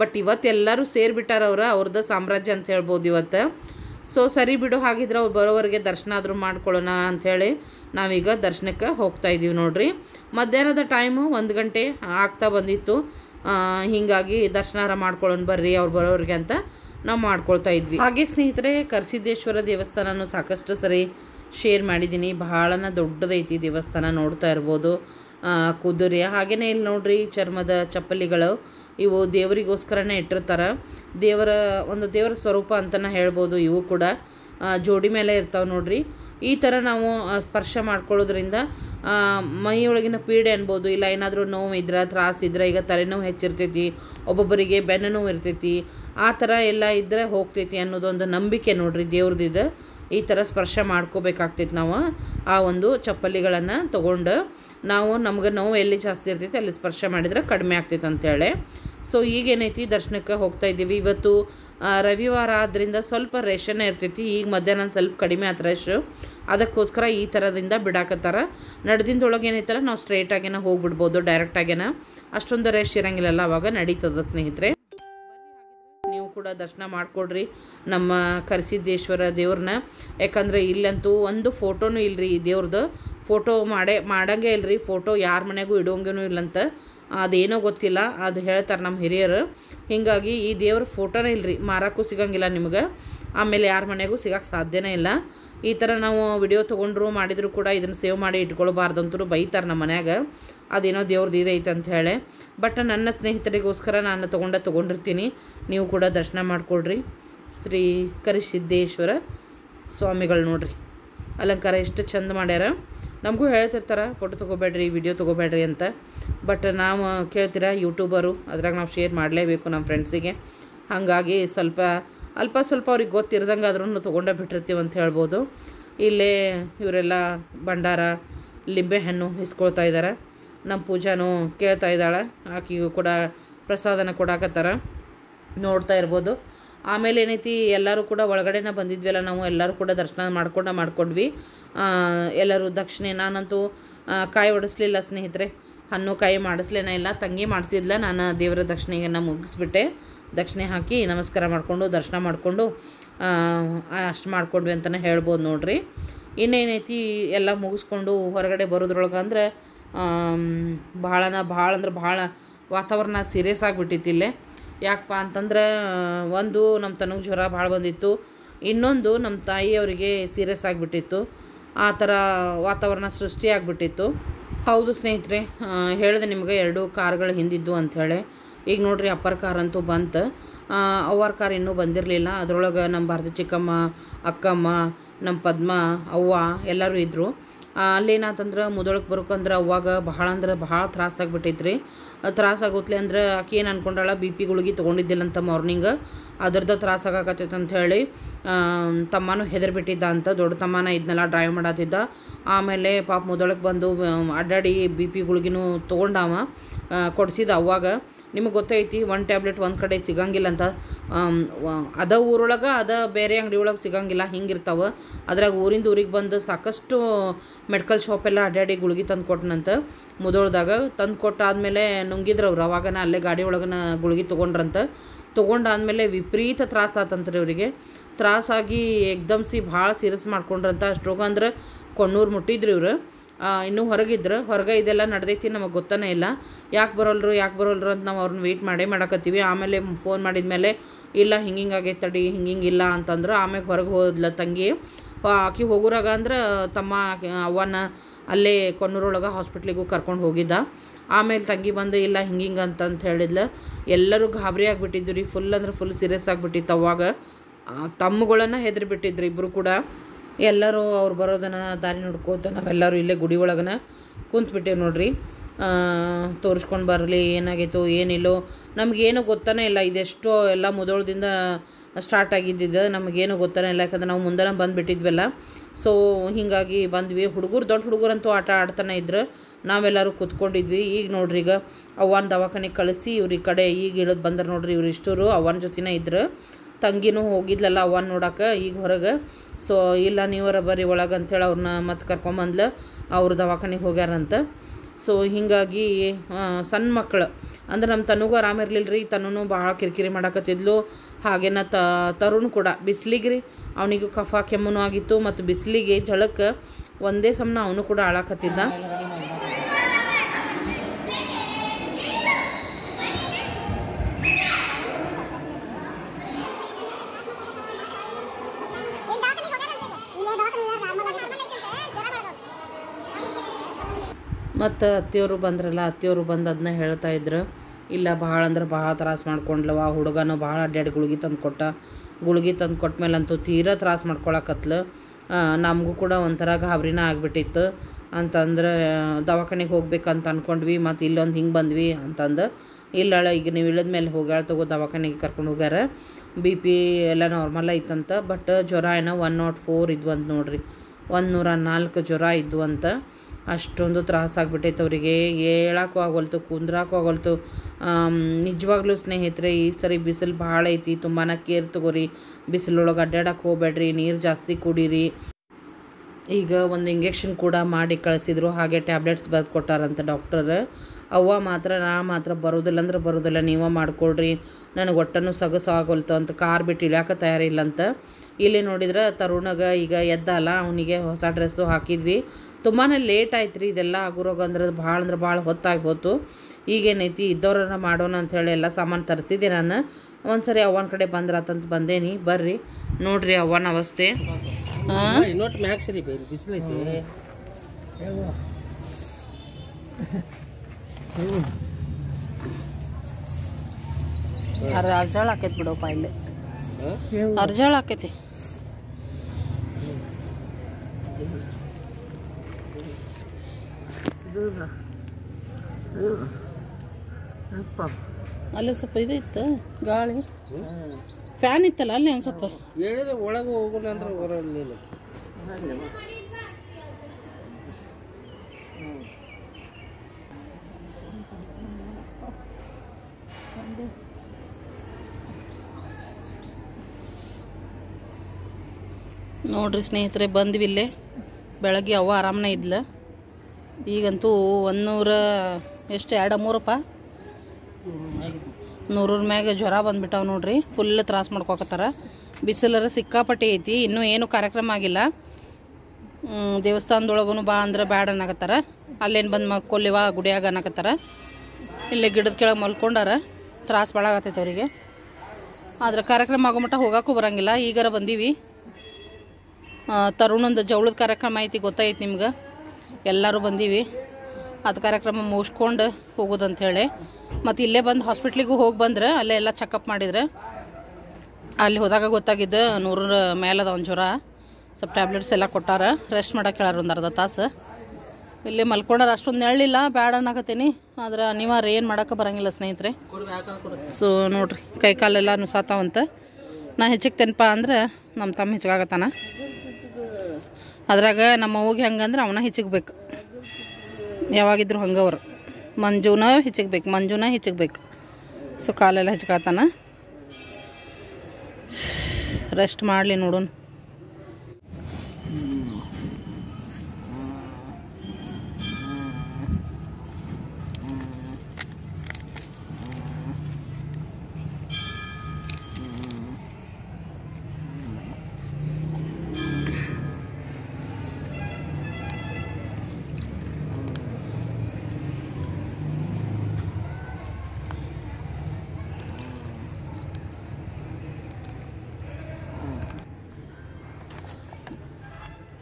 ಬಟ್ ಇವತ್ತೆಲ್ಲರೂ ಸೇರಿಬಿಟ್ಟಾರ ಅವ್ರ ಅವ್ರದ್ದು ಸಾಮ್ರಾಜ್ಯ ಅಂತ ಹೇಳ್ಬೋದು ಇವತ್ತು. ಸೊ ಸರಿ ಬಿಡು, ಹಾಗಿದ್ರೆ ಅವ್ರು ಬರೋವರೆಗೆ ದರ್ಶನ ಆದರೂ ಮಾಡ್ಕೊಳ್ಳೋಣ ಅಂಥೇಳಿ ನಾವೀಗ ದರ್ಶನಕ್ಕೆ ಹೋಗ್ತಾ ಇದ್ದೀವಿ ನೋಡ್ರಿ. ಮಧ್ಯಾಹ್ನದ ಟೈಮು ಒಂದು ಗಂಟೆ ಆಗ್ತಾ ಬಂದಿತ್ತು. ಹೀಗಾಗಿ ದರ್ಶನಾರ ಮಾಡ್ಕೊಳ್ಳೋಣ ಬರ್ರಿ ಅವ್ರು ಬರೋವ್ರಿಗೆ ಅಂತ ನಾವು ಮಾಡ್ಕೊಳ್ತಾ ಇದ್ವಿ. ಹಾಗೆ ಸ್ನೇಹಿತರೆ, ಕರ್ಸಿದ್ದೇಶ್ವರ ದೇವಸ್ಥಾನನೂ ಸಾಕಷ್ಟು ಸರಿ ಶೇರ್ ಮಾಡಿದ್ದೀನಿ. ಬಹಳನ ದೊಡ್ಡದೈತಿ ದೇವಸ್ಥಾನ ನೋಡ್ತಾ ಇರ್ಬೋದು. ಕುದುರೆ. ಹಾಗೆಯೇ ಇಲ್ಲಿ ನೋಡ್ರಿ, ಚರ್ಮದ ಚಪ್ಪಲಿಗಳು, ಇವು ದೇವರಿಗೋಸ್ಕರನೇ ಇಟ್ಟಿರ್ತಾರೆ. ದೇವರ, ಒಂದು ದೇವರ ಸ್ವರೂಪ ಅಂತಲೇ ಹೇಳ್ಬೋದು ಇವು ಕೂಡ. ಜೋಡಿ ಮೇಲೆ ಇರ್ತಾವೆ ನೋಡ್ರಿ. ಈ ಥರ ನಾವು ಸ್ಪರ್ಶ ಮಾಡ್ಕೊಳ್ಳೋದ್ರಿಂದ ಮೈಯೊಳಗಿನ ಪೀಡೆ ಅನ್ಬೋದು. ಇಲ್ಲ ಏನಾದರೂ ನೋವು ಇದ್ರೆ ತ್ರಾಸಿದ್ರೆ, ಈಗ ತಲೆನೋವು ಹೆಚ್ಚಿರ್ತೈತಿ, ಒಬ್ಬೊಬ್ಬರಿಗೆ ಬೆನ್ನು ನೋವು ಇರ್ತೈತಿ ಆ ಥರ ಎಲ್ಲ ಇದ್ದರೆ ಹೋಗ್ತೈತಿ ಅನ್ನೋದೊಂದು ನಂಬಿಕೆ ನೋಡ್ರಿ ದೇವ್ರದಿದೆ. ಈ ಥರ ಸ್ಪರ್ಶ ಮಾಡ್ಕೋಬೇಕಾಗ್ತೈತಿ ನಾವು. ಆ ಒಂದು ಚಪ್ಪಲಿಗಳನ್ನು ತೊಗೊಂಡು ನಾವು ನಮ್ಗೆ ನೋವು ಎಲ್ಲಿ ಜಾಸ್ತಿ ಇರ್ತೈತಿ ಅಲ್ಲಿ ಸ್ಪರ್ಶ ಮಾಡಿದ್ರೆ ಕಡಿಮೆ ಆಗ್ತೈತೆ ಅಂತೇಳಿ. ಸೊ ಈಗೇನೈತಿ? ದರ್ಶನಕ್ಕೆ ಹೋಗ್ತಾ ಇದ್ದೀವಿ. ಇವತ್ತು ರವಿವಾರ ಆದ್ದರಿಂದ ಸ್ವಲ್ಪ ರೇಷನ್ನೇ ಇರ್ತೈತಿ. ಈಗ ಮಧ್ಯಾಹ್ನ ಸ್ವಲ್ಪ ಕಡಿಮೆ ಆತ ರಶ್. ಅದಕ್ಕೋಸ್ಕರ ಈ ಥರದಿಂದ ಬಿಡಾಕತ್ತಾರ. ನಡೆದಿಂದೊಳಗೆ ಏನೈತಲ್ಲ, ನಾವು ಸ್ಟ್ರೇಟಾಗೇನ ಹೋಗ್ಬಿಡ್ಬೋದು ಡೈರೆಕ್ಟಾಗೇನ ಅಷ್ಟೊಂದು ರೇಷ್ ಇರೋಂಗಿಲ್ಲಲ್ಲ, ಅವಾಗ ನಡೀತದ ಸ್ನೇಹಿತರೆ. ಕೂಡ ದರ್ಶನ ಮಾಡಿಕೊಡ್ರಿ ನಮ್ಮ ಕರಿಸಿದ್ದೇಶ್ವರ ದೇವ್ರನ್ನ. ಯಾಕಂದರೆ ಇಲ್ಲಂತೂ ಒಂದು ಫೋಟೋನೂ ಇಲ್ಲರಿ ಈ ದೇವ್ರದ್ದು ಫೋಟೋ ಮಾಡೇ, ಮಾಡಂಗೆ ಇಲ್ಲರಿ ಫೋಟೋ ಯಾರ ಮನೆಗೂ ಇಡೋಂಗೇನೂ ಇಲ್ಲಂತ. ಅದೇನೋ ಗೊತ್ತಿಲ್ಲ, ಅದು ಹೇಳ್ತಾರೆ ನಮ್ಮ ಹಿರಿಯರು. ಹೀಗಾಗಿ ಈ ದೇವ್ರ ಫೋಟೋನೇ ಇಲ್ಲರಿ ಮಾರಕ್ಕೂ ಸಿಗಂಗಿಲ್ಲ ನಿಮ್ಗೆ. ಆಮೇಲೆ ಯಾರ ಮನೆಗೂ ಸಿಗಕ್ಕೆ ಸಾಧ್ಯನೇ ಇಲ್ಲ. ಈ ಥರ ನಾವು ವಿಡಿಯೋ ತೊಗೊಂಡ್ರು, ಮಾಡಿದರೂ ಕೂಡ ಇದನ್ನು ಸೇವ್ ಮಾಡಿ ಇಟ್ಕೊಳ್ಬಾರ್ದು ಅಂತೂ ಬೈತಾರೆ ನಮ್ಮ ಮನ್ಯಾಗ. ಅದೇನೋ ದೇವ್ರದ್ದು ಇದೈತೆ ಅಂತ ಹೇಳಿ. ಬಟ್ ನನ್ನ ಸ್ನೇಹಿತರಿಗೋಸ್ಕರ ನಾನು ತೊಗೊಂಡ ತೊಗೊಂಡಿರ್ತೀನಿ. ನೀವು ಕೂಡ ದರ್ಶನ ಮಾಡಿಕೊಡ್ರಿ. ಶ್ರೀ ಕರಿಸಿದ್ದೇಶ್ವರ ಸ್ವಾಮಿಗಳು ನೋಡ್ರಿ. ಅಲಂಕಾರ ಎಷ್ಟು ಚಂದ ಮಾಡ್ಯಾರ. ನಮಗೂ ಹೇಳ್ತಿರ್ತಾರೆ ಫೋಟೋ ತೊಗೋಬೇಡ್ರಿ ವಿಡಿಯೋ ತೊಗೋಬೇಡ್ರಿ ಅಂತ. ಬಟ್ ನಾವು ಕೇಳ್ತೀರಾ ಯೂಟ್ಯೂಬರು ಅದ್ರಾಗ ನಾವು ಶೇರ್ ಮಾಡಲೇಬೇಕು ನಮ್ಮ ಫ್ರೆಂಡ್ಸಿಗೆ ಹಾಗಾಗಿ ಸ್ವಲ್ಪ ಅಲ್ಪ ಸ್ವಲ್ಪ ಅವ್ರಿಗೆ ಗೊತ್ತಿರ್ದಂಗೆ ಆದ್ರೂ ತೊಗೊಂಡೇ ಬಿಟ್ಟಿರ್ತೀವಿ ಅಂತ ಹೇಳ್ಬೋದು. ಇಲ್ಲೇ ಇವರೆಲ್ಲ ಭಂಡಾರ ಲಿಂಬೆಹಣ್ಣು ಇಸ್ಕೊಳ್ತಾ ಇದ್ದಾರೆ ನಮ್ಮ ಪೂಜಾನೂ ಕೇಳ್ತಾ ಇದ್ದಾಳೆ. ಆಕೆಗೂ ಕೂಡ ಪ್ರಸಾದನ ಕೊಡಾಕತ್ತಾರ. ನೋಡ್ತಾ ಇರ್ಬೋದು. ಆಮೇಲೆ ಏನೈತಿ, ಎಲ್ಲರೂ ಕೂಡ ಒಳಗಡೆನೇ ಬಂದಿದ್ವಲ್ಲ ನಾವು, ಎಲ್ಲರೂ ಕೂಡ ದರ್ಶನ ಮಾಡ್ಕೊಂಡ ಮಾಡ್ಕೊಂಡ್ವಿ. ಎಲ್ಲರೂ ದಕ್ಷಿಣೆ, ನಾನಂತೂ ಕಾಯಿ ಒಡಿಸ್ಲಿಲ್ಲ ಸ್ನೇಹಿತರೆ. ಹಣ್ಣು ಕಾಯಿ ಮಾಡಿಸ್ಲೇನ ಇಲ್ಲ, ತಂಗಿ ಮಾಡಿಸಿದ್ಲ. ನಾನು ದೇವರ ದಕ್ಷಿಣೆಯನ್ನು ಮುಗಿಸ್ಬಿಟ್ಟೆ. ದಕ್ಷಿಣೆ ಹಾಕಿ ನಮಸ್ಕಾರ ಮಾಡಿಕೊಂಡು, ದರ್ಶನ ಮಾಡಿಕೊಂಡು ಅಷ್ಟು ಮಾಡ್ಕೊಂಡ್ವಿ ಅಂತಲೇ ಹೇಳ್ಬೋದು ನೋಡ್ರಿ. ಇನ್ನೇನೈತಿ, ಎಲ್ಲ ಮುಗಿಸ್ಕೊಂಡು ಹೊರಗಡೆ ಬರೋದ್ರೊಳಗೆ ಅಂದ್ರೆ ಭಾಳನ ಭಾಳ ಅಂದ್ರೆ ಭಾಳ ವಾತಾವರಣ ಸೀರಿಯಸ್ ಆಗಿಬಿಟ್ಟಿತ್ತು ಇಲ್ಲೇ. ಯಾಕಪ್ಪ ಅಂತಂದ್ರೆ, ಒಂದು ನಮ್ಮ ತನಗೆ ಜ್ವರ ಭಾಳ ಬಂದಿತ್ತು. ಇನ್ನೊಂದು ನಮ್ಮ ತಾಯಿಯವರಿಗೆ ಸೀರಿಯಸ್ ಆಗಿಬಿಟ್ಟಿತ್ತು. ಆ ಥರ ವಾತಾವರಣ ಸೃಷ್ಟಿ ಆಗಿಬಿಟ್ಟಿತ್ತು. ಹೌದು ಸ್ನೇಹಿತರೆ ಹೇಳಿದೆ ನಿಮಗೆ ಎರಡು ಕಾರ್ಗಳು ಹಿಂದಿದ್ದು ಅಂಥೇಳಿ ಈಗ ನೋಡ್ರಿ ಅಪ್ಪರ್ ಕಾರ್ ಅಂತೂ ಬಂತು. ಅವ್ವರ್ ಕಾರ್ ಇನ್ನೂ ಬಂದಿರಲಿಲ್ಲ. ಅದರೊಳಗೆ ನಮ್ಮ ಭಾರತ ಚಿಕ್ಕಮ್ಮ, ಅಕ್ಕಮ್ಮ ನಮ್ಮ ಪದ್ಮ, ಅವ್ವ ಎಲ್ಲರೂ ಇದ್ದರು ಅಲ್ಲೇನಾತಂದ್ರೆ ಮುದೊಳಗೆ ಬರ್ಬೇಕಂದ್ರೆ ಅವಾಗ ಬಹಳ ಅಂದ್ರೆ ಭಾಳ ತ್ರಾಸಾಗ್ಬಿಟ್ಟೈತ್ರಿ ತ್ರಾಸಾಗುತ್ತಲೆ ಅಂದ್ರೆ ಆಕೆ ಏನು ಅನ್ಕೊಂಡಾಳ, ಬಿ ಪಿ ಗುಳಿಗೆ ತೊಗೊಂಡಿದ್ದಿಲ್ಲಂತ ಮಾರ್ನಿಂಗ್. ಅದ್ರದ್ದು ತ್ರಾಸಾಗತ್ತೈತೆ ಅಂತ ಹೇಳಿ ತಮ್ಮನೂ ಹೆದರ್ಬಿಟ್ಟಿದ್ದ ಅಂತ ದೊಡ್ಡ ತಮ್ಮನ ಇದನ್ನೆಲ್ಲ ಡ್ರೈವ್ ಮಾಡತ್ತಿದ್ದ ಆಮೇಲೆ ಪಾಪ ಮುದೊಳಗೆ ಬಂದು ಅಡ್ಡಾಡಿ ಬಿ ಪಿ ಗುಳಿಗಿನೂ ತೊಗೊಂಡವ ಕೊಡಿಸಿದ ಅವಾಗ ನಿಮಗೆ ಗೊತ್ತೈತಿ, ಒಂದು ಟ್ಯಾಬ್ಲೆಟ್ ಒಂದು ಕಡೆ ಸಿಗಂಗಿಲ್ಲ ಅಂತ. ಅದ ಊರೊಳಗೆ ಅದ ಬೇರೆ ಅಂಗಡಿ ಒಳಗೆ ಸಿಗಂಗಿಲ್ಲ ಹಿಂಗಿರ್ತಾವೆ ಅದ್ರಾಗ ಊರಿಂದ ಊರಿಗೆ ಬಂದು ಸಾಕಷ್ಟು ಮೆಡಿಕಲ್ ಶಾಪೆಲ್ಲ ಅಡ್ಡಾಡಿ ಗುಳಿಗೆ ತಂದು ಕೊಟ್ಟನಂತ ಮುದೋಳ್ದಾಗ. ತಂದು ಕೊಟ್ಟಾದಮೇಲೆ ನುಂಗಿದ್ರು ಅವ್ರು ಅವಾಗನ ಅಲ್ಲೇ ಗಾಡಿ ಒಳಗನ ಗುಳಿಗೆ ತೊಗೊಂಡ್ರಂತ. ತೊಗೊಂಡಾದಮೇಲೆ ವಿಪರೀತ ತ್ರಾಸ ಆತಂತ್ರಿ ಅವರಿಗೆ. ತ್ರಾಸಾಗಿ ಎಕ್ದಮ್ಸಿ ಭಾಳ ಸೀರಿಯಸ್ ಮಾಡ್ಕೊಂಡ್ರಂತ. ಅಷ್ಟ್ರೋಗ ಅಂದ್ರೆ ಕೊಣ್ಣೂರು ಮುಟ್ಟಿದ್ರು ಇವ್ರು. ಇನ್ನೂ ಹೊರಗಿದ್ರು. ಹೊರಗೆ ಇದೆಲ್ಲ ನಡೆದೈತಿ, ನಮಗೆ ಗೊತ್ತನೇ ಇಲ್ಲ. ಯಾಕೆ ಬರೋಲ್ರು ಯಾಕೆ ಬರೋಲ್ರು ಅಂತ ನಾವು ಅವ್ರನ್ನ ವೆಯ್ಟ್ ಮಾಡೇ ಮಾಡಕತ್ತೀವಿ. ಆಮೇಲೆ ಫೋನ್ ಮಾಡಿದ ಮೇಲೆ, ಇಲ್ಲ ಹಿಂಗೆ ಆಗೈತೆ ತಡಿ ಹಿಂಗೆ ಇಲ್ಲ ಅಂತಂದ್ರೆ. ಆಮೇಲೆ ಹೊರಗೆ ಹೋದ್ಲ ತಂಗಿ. ಆಕಿ ಹೋಗೋರಾಗ ಅಂದ್ರೆ ತಮ್ಮ ಅವ್ವನ ಅಲ್ಲೇ ಕೊನ್ನೂರೊಳಗೆ ಹಾಸ್ಪಿಟ್ಲಿಗೂ ಕರ್ಕೊಂಡು ಹೋಗಿದ್ದ. ಆಮೇಲೆ ತಂಗಿ ಬಂದು, ಇಲ್ಲ ಹಿಂಗೆ ಹಿಂಗೆ ಅಂತಂತ ಹೇಳಿದ್ಲು. ಎಲ್ಲರೂ ಗಾಬರಿ ಆಗಿಬಿಟ್ಟಿದ್ದು ರೀ ಫುಲ್ ಅಂದ್ರೆ ಫುಲ್ ಸೀರಿಯಸ್ ಆಗಿಬಿಟ್ಟಿತ್ತು ಅವಾಗ. ತಮ್ಮಗಳನ್ನು ಹೆದರಿಬಿಟ್ಟಿದ್ರು ಹೆದರಿ ಬಿಟ್ಟಿದ್ರು ಇಬ್ಬರು ಕೂಡ. ಎಲ್ಲರೂ ಅವ್ರು ಬರೋದನ್ನ ದಾರಿ ನೋಡ್ಕೋತ ನಾವೆಲ್ಲರೂ ಇಲ್ಲೇ ಗುಡಿ ಒಳಗನ ಕುಂತ್ಬಿಟ್ಟೇವೆ ನೋಡ್ರಿ. ತೋರಿಸ್ಕೊಂಡು ಬರಲಿ, ಏನಾಗೈತೋ, ಏನಿಲ್ಲೋ. ನಮಗೇನು ಗೊತ್ತಾನೇ ಇಲ್ಲ, ಇದೆಷ್ಟೋ ಎಲ್ಲ ಮುದೋಳದಿಂದ ಸ್ಟಾರ್ಟ್ ಆಗಿದ್ದಿದ್ದು, ನಮಗೇನು ಗೊತ್ತಾನೇ ಇಲ್ಲ, ಯಾಕಂದ್ರೆ ನಾವು ಮುಂದೆನೇ ಬಂದುಬಿಟ್ಟಿದ್ವಲ್ಲ. ಸೊ ಹೀಗಾಗಿ ಬಂದ್ವಿ. ಹುಡುಗರು ದೊಡ್ಡ ಹುಡುಗರಂತೂ ಆಟ ಆಡ್ತಾನೆ ಇದ್ರು. ನಾವೆಲ್ಲರೂ ಕೂತ್ಕೊಂಡಿದ್ವಿ. ಈಗ ನೋಡ್ರಿ ಈಗ ಅವ್ವನ ದವಾಖಾನೆಗೆ ಕಳಿಸಿ, ಇವ್ರ ಕಡೆ ಈಗ ಇಳಿದು ಬಂದ್ರೆ ನೋಡ್ರಿ, ಇವ್ರು ಇಷ್ಟರು ಅವ್ವನ ಜೊತೆನೇ ಇದ್ರು. ತಂಗಿನೂ ಹೋಗಿದ್ಲಲ್ಲ ಅವ ನೋಡಕ್ಕೆ ಈಗ ಹೊರಗೆ. ಸೊ ಇಲ್ಲ ನೀವರ ಬರ್ರಿ ಒಳಗೆ ಅಂಥೇಳಿ ಅವ್ರನ್ನ ಮತ್ತೆ ಕರ್ಕೊಂಬಂದ್ಲ ಅವ್ರ ದವಾಖಾನಿಗೆ ಹೋಗ್ಯಾರಂತ. ಸೊ ಹೀಗಾಗಿ ಸಣ್ಣ ಮಕ್ಕಳು ಅಂದ್ರೆ ನಮ್ಮ ತನಗೂ ಆರಾಮಿರಲಿಲ್ಲ ರೀ ತನೂ ಭಾಳ ಕಿರಿಕಿರಿ ಮಾಡಕತ್ತಿದ್ಲು. ಹಾಗೇನ ತರುಣ್ ಕೂಡ ಬಿಸಿಲಿಗೆ ರೀ ಅವನಿಗೂ ಕಫ ಕೆಮ್ಮನೂ ಆಗಿತ್ತು. ಮತ್ತು ಬಿಸಿಲಿಗೆ ಝಳಕ್ಕೆ ಒಂದೇ ಸಮನ ಅವನು ಕೂಡ ಆಳಾಕತ್ತಿದ್ದ. ಮತ್ತು ಅತ್ತೆಯವರು ಬಂದ್ರಲ್ಲ, ಅತ್ತೆಯವರು ಬಂದು ಅದನ್ನ ಹೇಳ್ತಾ ಇದ್ರು. ಇಲ್ಲ, ಭಾಳ ಅಂದ್ರೆ ಭಾಳ ತ್ರಾಸು ಮಾಡ್ಕೊಂಡ್ಲವ ಹುಡುಗನೂ ಭಾಳ ಅಡ್ಡಾಡಿ ಗುಳ್ಗಿ ತಂದು ಕೊಟ್ಟ. ಗುಳ್ಗಿ ತಂದು ಕೊಟ್ಮೇಲಂತೂ ತೀರಾ ತ್ರಾಸು ಮಾಡ್ಕೊಳಕತ್ಲು. ನಮಗೂ ಕೂಡ ಒಂಥರ ಗಾಬರಿನ ಆಗಿಬಿಟ್ಟಿತ್ತು. ಅಂತಂದ್ರೆ, ದವಾಖಾನೆಗೆ ಹೋಗ್ಬೇಕಂತ ಅಂದ್ಕೊಂಡ್ವಿ ಮತ್ತು ಇಲ್ಲೊಂದು ಹಿಂಗೆ ಬಂದ್ವಿ ಅಂತಂದು. ಇಲ್ಲಳ ಈಗ ನೀವು ಇಳಿದ ಮೇಲೆ ಹೋಗ್ಯಾಳ ತಗೋ, ದವಾಖಾನೆಗೆ ಕರ್ಕೊಂಡು ಹೋಗ್ಯಾರ. ಬಿ ಪಿ ಎಲ್ಲ ನಾರ್ಮಲ್ ಐತಂತ ಬಟ್ ಜ್ವರ ಏನೋ ಒನ್ ನಾಟ್ ಫೋರ್ ಇದ್ವಂತ ನೋಡ್ರಿ. ಒಂದು ನೂರ ನಾಲ್ಕು ಜ್ವರ ಇದ್ವು ಅಂತ ಅಷ್ಟೊಂದು ತ್ರಾಸ ಆಗ್ಬಿಟ್ಟೈತೆ ಅವರಿಗೆ. ಹೇಳಕ್ಕೂ ಆಗೋಲ್ತು ಕುಂದ್ರಾಕು ಆಗೋಲ್ತು. ನಿಜವಾಗ್ಲೂ ಸ್ನೇಹಿತರೆ, ಈ ಸರಿ ಬಿಸಿಲು ಭಾಳ ಐತಿ. ತುಂಬಾ ಕೇರ್ ತಗೋರಿ. ಬಿಸಿಲೊಳಗೆ ಅಡ್ಡಾಡಕ್ಕೆ ಹೋಗ್ಬೇಡ್ರಿ. ನೀರು ಜಾಸ್ತಿ ಕುಡೀರಿ. ಈಗ ಒಂದು ಇಂಜೆಕ್ಷನ್ ಕೂಡ ಮಾಡಿ ಕಳಿಸಿದ್ರು. ಹಾಗೆ ಟ್ಯಾಬ್ಲೆಟ್ಸ್ ಬರೆದು ಕೊಟ್ಟಾರಂತ ಡಾಕ್ಟರ್. ಅವ್ವ ಮಾತ್ರ, ನಾ ಮಾತ್ರ ಬರೋದಿಲ್ಲ ಅಂದ್ರೆ ಬರೋದಿಲ್ಲ. ನೀವೇ ಮಾಡ್ಕೊಳ್ರಿ ನನಗೆ ಒಟ್ಟನ್ನು ಸೊಗಸು ಆಗೋಲ್ತು ಅಂತ ಕಾರ್ ಬಿಟ್ಟು ಇಳ್ಯಾಕೆ ತಯಾರಿಲ್ಲ ಅಂತ ಇಲ್ಲಿ ನೋಡಿದ್ರೆ ತರುಣಗ ಈಗ ಎದ್ದಲ್ಲ. ಅವನಿಗೆ ಹೊಸ ಡ್ರೆಸ್ಸು ಹಾಕಿದ್ವಿ. ತುಂಬಾ ಲೇಟ್ ಆಯ್ತು ರೀ ಇದೆಲ್ಲ ಆಗುರೋಗ ಅಂದ್ರೆ ಭಾಳ ಅಂದ್ರೆ ಭಾಳ ಹೊತ್ತಾಗಿ ಹೋತು. ಈಗೇನೈತಿ ಇದ್ದವ್ರನ್ನ ಮಾಡೋಣ ಅಂಥೇಳಿ ಎಲ್ಲ ಸಾಮಾನು ತರಿಸಿದೆ ನಾನು. ಒಂದು ಸರಿ ಅವ್ವನ ಕಡೆ ಬಂದ್ರಾತಂತ ಬಂದೇನಿ. ಬರ್ರಿ. ನೋಡ್ರಿ ಅವ್ವನ ಅವಸ್ಥೆ. ಅರ್ಜಾಳ ಆಕೈತಿ ಬಿಡಪ್ಪ ಇಲ್ಲಿ. ಅರ್ಜಾಳ ಆಕೈತಿ ಅಲ್ಲಿ ಸ್ವಲ್ಪ ಇದು ಇತ್ತು ಗಾಳಿ. ಫ್ಯಾನ್ ಇತ್ತಲ್ಲ ಅಲ್ಲಿ ಒಂದು ಸ್ವಲ್ಪ? ಹೇಳಿದ್ರೆ ಒಳಗೆ ಹೋಗೋಣ ಅಂದ್ರೆ ಹೊರಲಿಲ್ಲ ನೋಡ್ರಿ ಸ್ನೇಹಿತರೆ ಬಂದ್ವಿ ಇಲ್ಲೇ. ಬೆಳಗ್ಗೆ ಅವ್ವ ಆರಾಮನೇ ಇದ್ಲ. ಈಗಂತೂ ಒಂದೂರ, ಎಷ್ಟು, ಎರಡು, ಮೂರಪ್ಪ? ನೂರೂರ ಮ್ಯಾಗ ಜ್ವರ ಬಂದ್ಬಿಟ್ಟಾವ ನೋಡ್ರಿ. ಫುಲ್ ತ್ರಾಸ ಮಾಡ್ಕೊಕತ್ತಾರ. ಬಿಸಿಲರ ಸಿಕ್ಕಾಪಟ್ಟೆ ಐತಿ. ಇನ್ನೂ ಏನು ಕಾರ್ಯಕ್ರಮ ಆಗಿಲ್ಲ. ದೇವಸ್ಥಾನದೊಳಗೂ ಬಾ ಅಂದ್ರೆ ಬ್ಯಾಡ ಅನ್ನಕತ್ತಾರ. ಅಲ್ಲೇನು ಬಂದು ಮಕ್ಕೊಲ್ಲಿವ ಗುಡಿಯಾಗ ಅನ್ನಕತ್ತಾರ. ಇಲ್ಲೇ ಗಿಡದ ಕೆಳಗೆ ಮಲ್ಕೊಂಡಾರ ತ್ರಾಸ ಭಾಳ ಆಗತ್ತೈತೆ ಅವರಿಗೆ. ಆದ್ರೆ ಕಾರ್ಯಕ್ರಮ ಆಗೋ ಮಟ್ಟ ಹೋಗೋಕ್ಕೂ ಬರಂಗಿಲ್ಲ. ಈಗಾರ ಬಂದೀವಿ. ತರುಣಂದು ಜವಳದ ಕಾರ್ಯಕ್ರಮ ಐತಿ, ಗೊತ್ತಾಯ್ತು ನಿಮ್ಗೆ. ಎಲ್ಲರೂ ಬಂದೀವಿ. ಅದು ಕಾರ್ಯಕ್ರಮ ಮುಗಿಸ್ಕೊಂಡು ಹೋಗೋದಂಥೇಳಿ ಮತ್ತು ಇಲ್ಲೇ ಬಂದು ಹಾಸ್ಪಿಟ್ಲಿಗೂ ಹೋಗಿ ಬಂದ್ರೆ ಅಲ್ಲೇ ಎಲ್ಲ ಚೆಕಪ್ ಮಾಡಿದ್ರೆ. ಅಲ್ಲಿ ಹೋದಾಗ ಗೊತ್ತಾಗಿದ್ದು ನೂರರ ಮೇಲದ ಒಂದು ಜ್ವರ ಸ್ವಲ್ಪ ಟ್ಯಾಬ್ಲೆಟ್ಸ್ ಎಲ್ಲ ಕೊಟ್ಟಾರ. ರೆಸ್ಟ್ ಮಾಡೋಕೆ ಹೇಳಾರ ಒಂದು ಅರ್ಧ ತಾಸು. ಇಲ್ಲಿ ಮಲ್ಕೊಂಡಾರ, ಅಷ್ಟೊಂದು ನೆರಳಿಲ್ಲ, ಬ್ಯಾಡ ಅನ್ನಕತ್ತೀನಿ. ಆದ್ರೆ ಅನಿವಾರ್ಯ ಏನು ಮಾಡೋಕೆ ಬರಂಗಿಲ್ಲ ಸ್ನೇಹಿತರೆ. ಸೊ ನೋಡ್ರಿ, ಕೈ ಕಾಲೆಲ್ಲ ನುಸಾತಾವಂತ. ನಾ ಹೆಚ್ಚಿಗೆ ತೆನಪ ಅಂದ್ರೆ ನಮ್ಮ ತಮ್ಮ ಹೆಚ್ಚಾಗತ್ತಾನ ಅದ್ರಾಗ ನಮ್ಮ ಅವ್ಗೆ ಹೆಂಗಂದ್ರೆ ಅವನ ಹೆಚ್ಚಿಗ್ಬೇಕು ಯಾವಾಗಿದ್ರು ಹಂಗವ್ರು. ಮಂಜುನ ಹೆಚ್ಚಿಗ್ಬೇಕು ಮಂಜುನ ಹೆಚ್ಚಿಗ್ಬೇಕು ಸೊ ಕಾಲೆಲ್ಲ ಹೆಚ್ಚಕಾತಾನ ರೆಸ್ಟ್ ಮಾಡಲಿ ನೋಡೋಣ.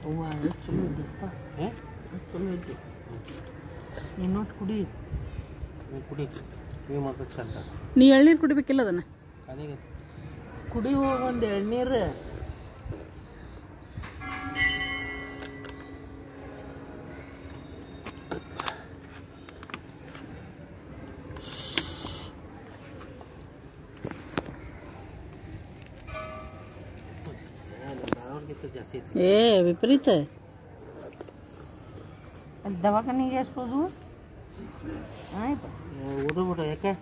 ಅವ್ವ ಎಷ್ಟು ಚಲೋ ಇದ್ದಪ್ಪ ಎಷ್ಟು ಚಲೋ ಇದ್ದಿ ಇನ್ನೊಟ್ಟು ಕುಡಿ. ನೀವು ಕುಡಿ. ನೀವು ಮಾತ್ರ ಚಂದ. ನೀ ಎಳ್ನೀರು ಕುಡಿಬೇಕಿಲ್ಲ ಅದನ್ನು? ಅದೇ ಕುಡಿ ಹೋಗಿ ಒಂದು ಎಳ್ನೀರು. ವಿಪರೀತ. ಅಲ್ಲಿ ದವಾಖಾನಿಗೆ ಎಷ್ಟು ಓದು? ಆಯ್ತು. ಓದು ಬಿಡ ಯಾಕೆ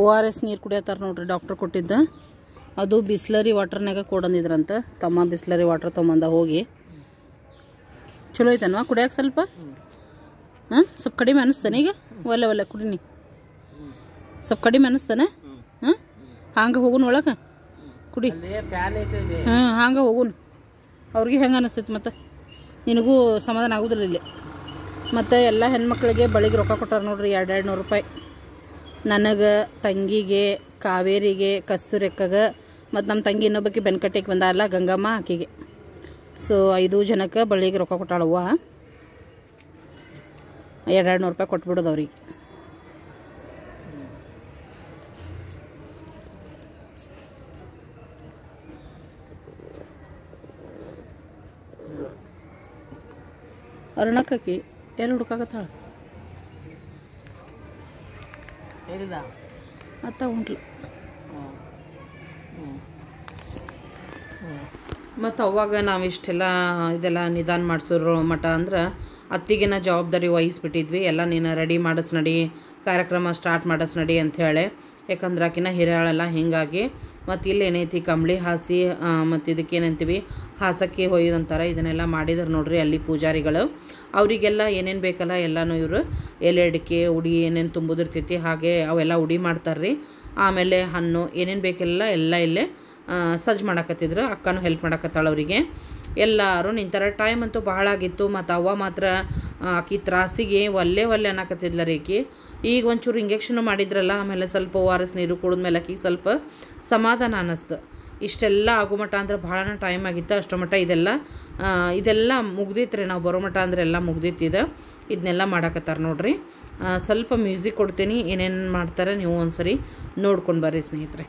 ಓ ಆರ್ ಎಸ್ ನೀರು ಕುಡಿಯತ್ತಾರ ನೋಡ್ರಿ ಡಾಕ್ಟರ್ ಕೊಟ್ಟಿದ್ದ. ಅದು ಬಿಸ್ಲರಿ ವಾಟರ್ನಾಗ ಕೊಡಂದಿದ್ರಂತ. ತಮ್ಮ ಬಿಸ್ಲರಿ ವಾಟರ್ ತೊಗೊಂಬಂದ ಹೋಗಿ. ಚಲೋ ಐತನ್ವಾ? ಕುಡಿಯಕ್ಕೆ ಸ್ವಲ್ಪ? ಹಾಂ? ಸ್ವಲ್ಪ ಕಡಿಮೆ ಅನ್ನಿಸ್ತಾನೆ ಈಗ? ಒಲ್ಲೆ ಒಲ್ಲೆ ಕುಡಿನಿ. ಸ್ವಲ್ಪ ಕಡಿಮೆ ಅನ್ನಿಸ್ತಾನೆ ಹಂಗೆ ಹೋಗುನ್ ಒಳಗೆ? ಕುಡಿ. ಅಲ್ಲೇ ಫ್ಯಾನ್ ಐತೆ ಇಲ್ಲಿ. ಹಾಂ ಹಂಗೆ ಹೋಗುನ್. ಅವ್ರಿಗೆ ಹೆಂಗೆ ಅನಿಸ್ತೈತಿ ಮತ್ತೆ? ನಿನಗೂ ಸಮಾಧಾನ ಆಗುದಿಲ್ಲ ಇಲ್ಲಿ. ಮತ್ತು ಎಲ್ಲ ಹೆಣ್ಮಕ್ಳಿಗೆ ಬಳಿಗೆ ರೊಕ್ಕ ಕೊಟ್ಟಾರ ನೋಡ್ರಿ ಎರಡು ಎರಡು ನೂರು ರೂಪಾಯಿ. ನನಗೆ ತಂಗಿಗೆ ಕಾವೇರಿಗೆ ಕಸ್ತೂರಿಕ್ಕಾಗ ಮತ್ತು ನಮ್ಮ ತಂಗಿ ಇನ್ನೊಬ್ಬಕ್ಕೆ ಬೆನ್ಕಟ್ಟಿಗೆ ಬಂದಾರಲ್ಲ ಗಂಗಮ್ಮ ಆಕೆಗೆ. ಸೊ ಐದು ಜನಕ್ಕೆ ಬಳಿಗೆ ರೊಕ್ಕ ಕೊಟ್ಟಾಳವ್ವ. ಎರಡು ಎರಡು ನೂರು ರೂಪಾಯಿ ಕೊಟ್ಬಿಡೋದು ಅವ್ರಿಗೆ. ಅರುಣಕ್ಕಿ ಎಲ್ಲಿ ಹುಡ್ಕಾಕತ್ತಾಳ? ಹೇಳಿದ ಅತ್ತ ಉಂಟ್ಲು. ಮತ್ತು ಅವಾಗ ನಾವು ಇಷ್ಟೆಲ್ಲ ಇದೆಲ್ಲ ನಿಧಾನ ಮಾಡಿಸೋರು ಮಠ ಅಂದ್ರೆ ಅತ್ತಿಗಿನ ಜವಾಬ್ದಾರಿ ವಹಿಸ್ಬಿಟ್ಟಿದ್ವಿ. ಎಲ್ಲ ನೀನು ರೆಡಿ ಮಾಡಿಸ್ ನಡಿ ಕಾರ್ಯಕ್ರಮ ಸ್ಟಾರ್ಟ್ ಮಾಡಿಸ್ ನಡಿ ಅಂಥೇಳಿ ಯಾಕಂದ್ರೆ ಆಕಿನ ಹಿರಿಯಾಳೆಲ್ಲ ಹೀಗಾಗಿ ಮತ್ತು ಇಲ್ಲಿ ಏನೈತಿ ಕಂಬಳಿ ಹಾಸಿ ಮತ್ತು ಇದಕ್ಕೆ ಏನಂತೀವಿ, ಹಾಸಕ್ಕೆ ಹೊಯ್ಯೋದಂತಾರೆ ಇದನ್ನೆಲ್ಲ ಮಾಡಿದ್ರು ನೋಡ್ರಿ ಅಲ್ಲಿ ಪೂಜಾರಿಗಳು. ಅವರಿಗೆಲ್ಲ ಏನೇನು ಬೇಕಲ್ಲ ಎಲ್ಲನೂ ಇವರು, ಎಲೆ ಅಡಿಕೆ, ಉಡಿ ಏನೇನು ತುಂಬುದಿರ್ತೈತಿ, ಹಾಗೆ ಅವೆಲ್ಲ ಉಡಿ ಮಾಡ್ತಾರ್ರಿ. ಆಮೇಲೆ ಹಣ್ಣು ಏನೇನು ಬೇಕೆಲ್ಲ ಎಲ್ಲ ಇಲ್ಲೇ ಸಜ್ಜು ಮಾಡಕತ್ತಿದ್ರು, ಅಕ್ಕನೂ ಹೆಲ್ಪ್ ಮಾಡಕತ್ತಾಳ ಅವರಿಗೆ. ಎಲ್ಲರೂ ನಿಂತಾರ. ಟೈಮ್ ಅಂತೂ ಭಾಳ ಆಗಿತ್ತು ಮತ್ತು ಅವ್ವ ಮಾತ್ರ ಆಕಿ ತ್ರಾಸಿಗೆ ಒಲ್ಲೆ ಒಲ್ಲೆ ಅನ್ನಕತ್ತಿದ್ಲ ರೀಕಿ ಈಗ ಒಂಚೂರು ಇಂಜೆಕ್ಷನ್ ಮಾಡಿದ್ರಲ್ಲ, ಆಮೇಲೆ ಸ್ವಲ್ಪ ಓ ಆರ್ ಎಸ್ ನೀರು ಕುಡಿದ್ಮೇಲೆ ಆಕಿಗೆ ಸ್ವಲ್ಪ ಸಮಾಧಾನ ಅನ್ನಿಸ್ತು. ಇಷ್ಟೆಲ್ಲ ಆಗೋ ಮಟ್ಟ ಅಂದ್ರೆ ಭಾಳ ಟೈಮ್ ಆಗಿತ್ತು, ಅಷ್ಟು ಮಟ್ಟ ಇದೆಲ್ಲ. ಇದೆಲ್ಲ ಮುಗ್ದಿತ್ತು ರೀ, ನಾವು ಬರೋ ಮಟ್ಟ ಅಂದ್ರೆ ಎಲ್ಲ ಮುಗ್ದಿತ್ತಿದೆ ಇದನ್ನೆಲ್ಲ ಮಾಡಕತ್ತಾರ ನೋಡ್ರಿ. ಸ್ವಲ್ಪ ಮ್ಯೂಸಿಕ್ ಕೊಡ್ತೀನಿ, ಏನೇನು ಮಾಡ್ತಾರೆ ನೀವು ಒಂದ್ಸರಿ ನೋಡ್ಕೊಂಡು ಬರ್ರಿ ಸ್ನೇಹಿತರೆ.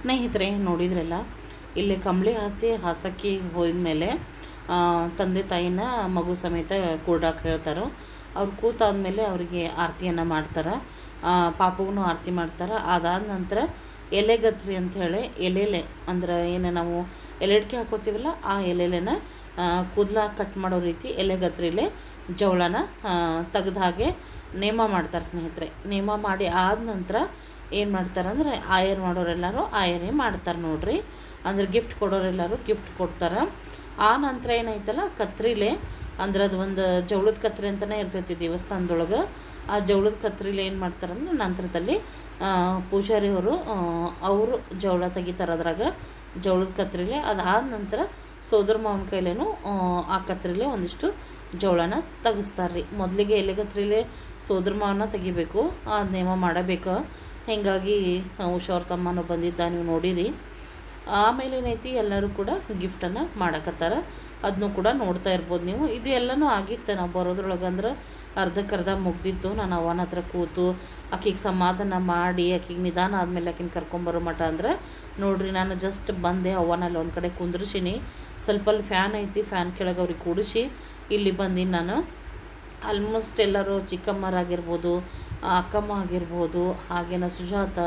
ಸ್ನೇಹಿತರೆ, ನೋಡಿದ್ರಲ್ಲ? ಇಲ್ಲಿ ಕಂಬಳಿ ಹಾಸಿ ಹಾಸಕ್ಕೆ ಹೋದ್ಮೇಲೆ ತಂದೆ ತಾಯಿನ ಮಗು ಸಮೇತ ಕೂಡಕ್ಕೆ ಹೇಳ್ತಾರೆ? ಅವ್ರು ಕೂತಾದ್ಮೇಲೆ ಅವರಿಗೆ ಆರತಿಯನ್ನು ಮಾಡ್ತಾರೆ. ಪಾಪಗೂ ಆರತಿ ಮಾಡ್ತಾರೆ. ಅದಾದ ನಂತರ ಎಲೆಗತ್ರಿ ಅಂತ ಹೇಳಿ ಎಲೆಲೆ, ಅಂದ್ರೆ ಏನು ನಾವು ಎಲೆಡ್ಕೆ ಹಾಕೋತೀವಲ್ಲ, ಆ ಎಲೆಲೆನ ಕೂದಲ ಕಟ್ ಮಾಡೋ ರೀತಿ ಎಲೆಗತ್ರಿಲೆ ಜವಳನ ತೆಗೆದ ಹಾಗೆ ನೇಮ ಮಾಡ್ತಾರೆ ಸ್ನೇಹಿತರೆ. ನೇಮ ಮಾಡಿ ಆದ ನಂತರ ಏನು ಮಾಡ್ತಾರೆ ಅಂದರೆ ಆಯರ್ ಮಾಡೋರೆಲ್ಲರೂ ಆಯರೇ ಮಾಡ್ತಾರೆ ನೋಡ್ರಿ. ಅಂದ್ರೆ ಗಿಫ್ಟ್ ಕೊಡೋರೆಲ್ಲರೂ ಗಿಫ್ಟ್ ಕೊಡ್ತಾರೆ. ಆ ನಂತರ ಏನೈತಲ್ಲ ಕತ್ರಿಲೆ ಅಂದ್ರೆ ಅದು ಒಂದು ಜವಳದ ಕತ್ರಿ ಅಂತಲೇ ಇರ್ತೈತಿ ದೇವಸ್ಥಾನದೊಳಗೆ. ಆ ಜವಳದ ಕತ್ರಿಲೆ ಏನು ಮಾಡ್ತಾರೆ ಅಂದ್ರೆ ನಂತರದಲ್ಲಿ ಪೂಜಾರಿಯವರು ಪೂಜಾರಿ ಅವರು ಜವಳ ತೆಗಿತಾರೆ ಅದ್ರಾಗ ಜವಳದ ಕತ್ರಿಲೆ. ಅದಾದ ನಂತರ ಸೋದರ ಮಾವನ ಕೈಲೇನು ಆ, ಕತ್ರಿಲೆ ಒಂದಿಷ್ಟು ಜವಳನ ತೆಗಿಸ್ತಾರೆ ರೀ ಮೊದಲಿಗೆ ಎಲೆಗತ್ರಿಲೆ ಸೋದರ ಮಾವನ ತೆಗಿಬೇಕು ಆ ನೇಮ ಮಾಡಬೇಕು. ಹೀಗಾಗಿ ಹುಷಾರ್ ತಮ್ಮನೂ ಬಂದಿದ್ದ, ನೀವು ನೋಡಿರಿ. ಆಮೇಲೆ ಏನೈತಿ, ಎಲ್ಲರೂ ಕೂಡ ಗಿಫ್ಟನ್ನು ಮಾಡಕತ್ತಾರ. ಅದನ್ನು ಕೂಡ ನೋಡ್ತಾ ಇರ್ಬೋದು ನೀವು. ಇದು ಎಲ್ಲನೂ ಆಗಿತ್ತು. ನಾವು ಬರೋದ್ರೊಳಗಂದ್ರೆ ಅರ್ಧಕ್ಕರ್ಧ ಮುಗ್ದಿತ್ತು. ನಾನು ಅವನ ಹತ್ರ ಕೂತು ಆಕಿಗೆ ಸಮಾಧಾನ ಮಾಡಿ, ಆಕಿಗೆ ನಿಧಾನ ಆದಮೇಲೆ ಆಕಿನ ಕರ್ಕೊಂಬರೋ ಮಠ ಅಂದ್ರೆ, ನೋಡ್ರಿ, ನಾನು ಜಸ್ಟ್ ಬಂದೆ ಅವನಲ್ಲಿ ಒಂದು ಕಡೆ ಕುಂದ್ರಿಸೀನಿ. ಸ್ವಲ್ಪ ಅಲ್ಲಿ ಫ್ಯಾನ್ ಐತಿ ಫ್ಯಾನ್ ಕೆಳಗೆ ಅವ್ರಿಗೆ ಕೂಡಿಸಿ, ಇಲ್ಲಿ ಬಂದೀನಿ ನಾನು. ಆಲ್ಮೋಸ್ಟ್ ಎಲ್ಲರೂ ಚಿಕ್ಕಮ್ಮರಾಗಿರ್ಬೋದು ಅಕ್ಕಮ್ಮ ಆಗಿರ್ಬೋದು, ಹಾಗೇನ ಸುಜಾತ,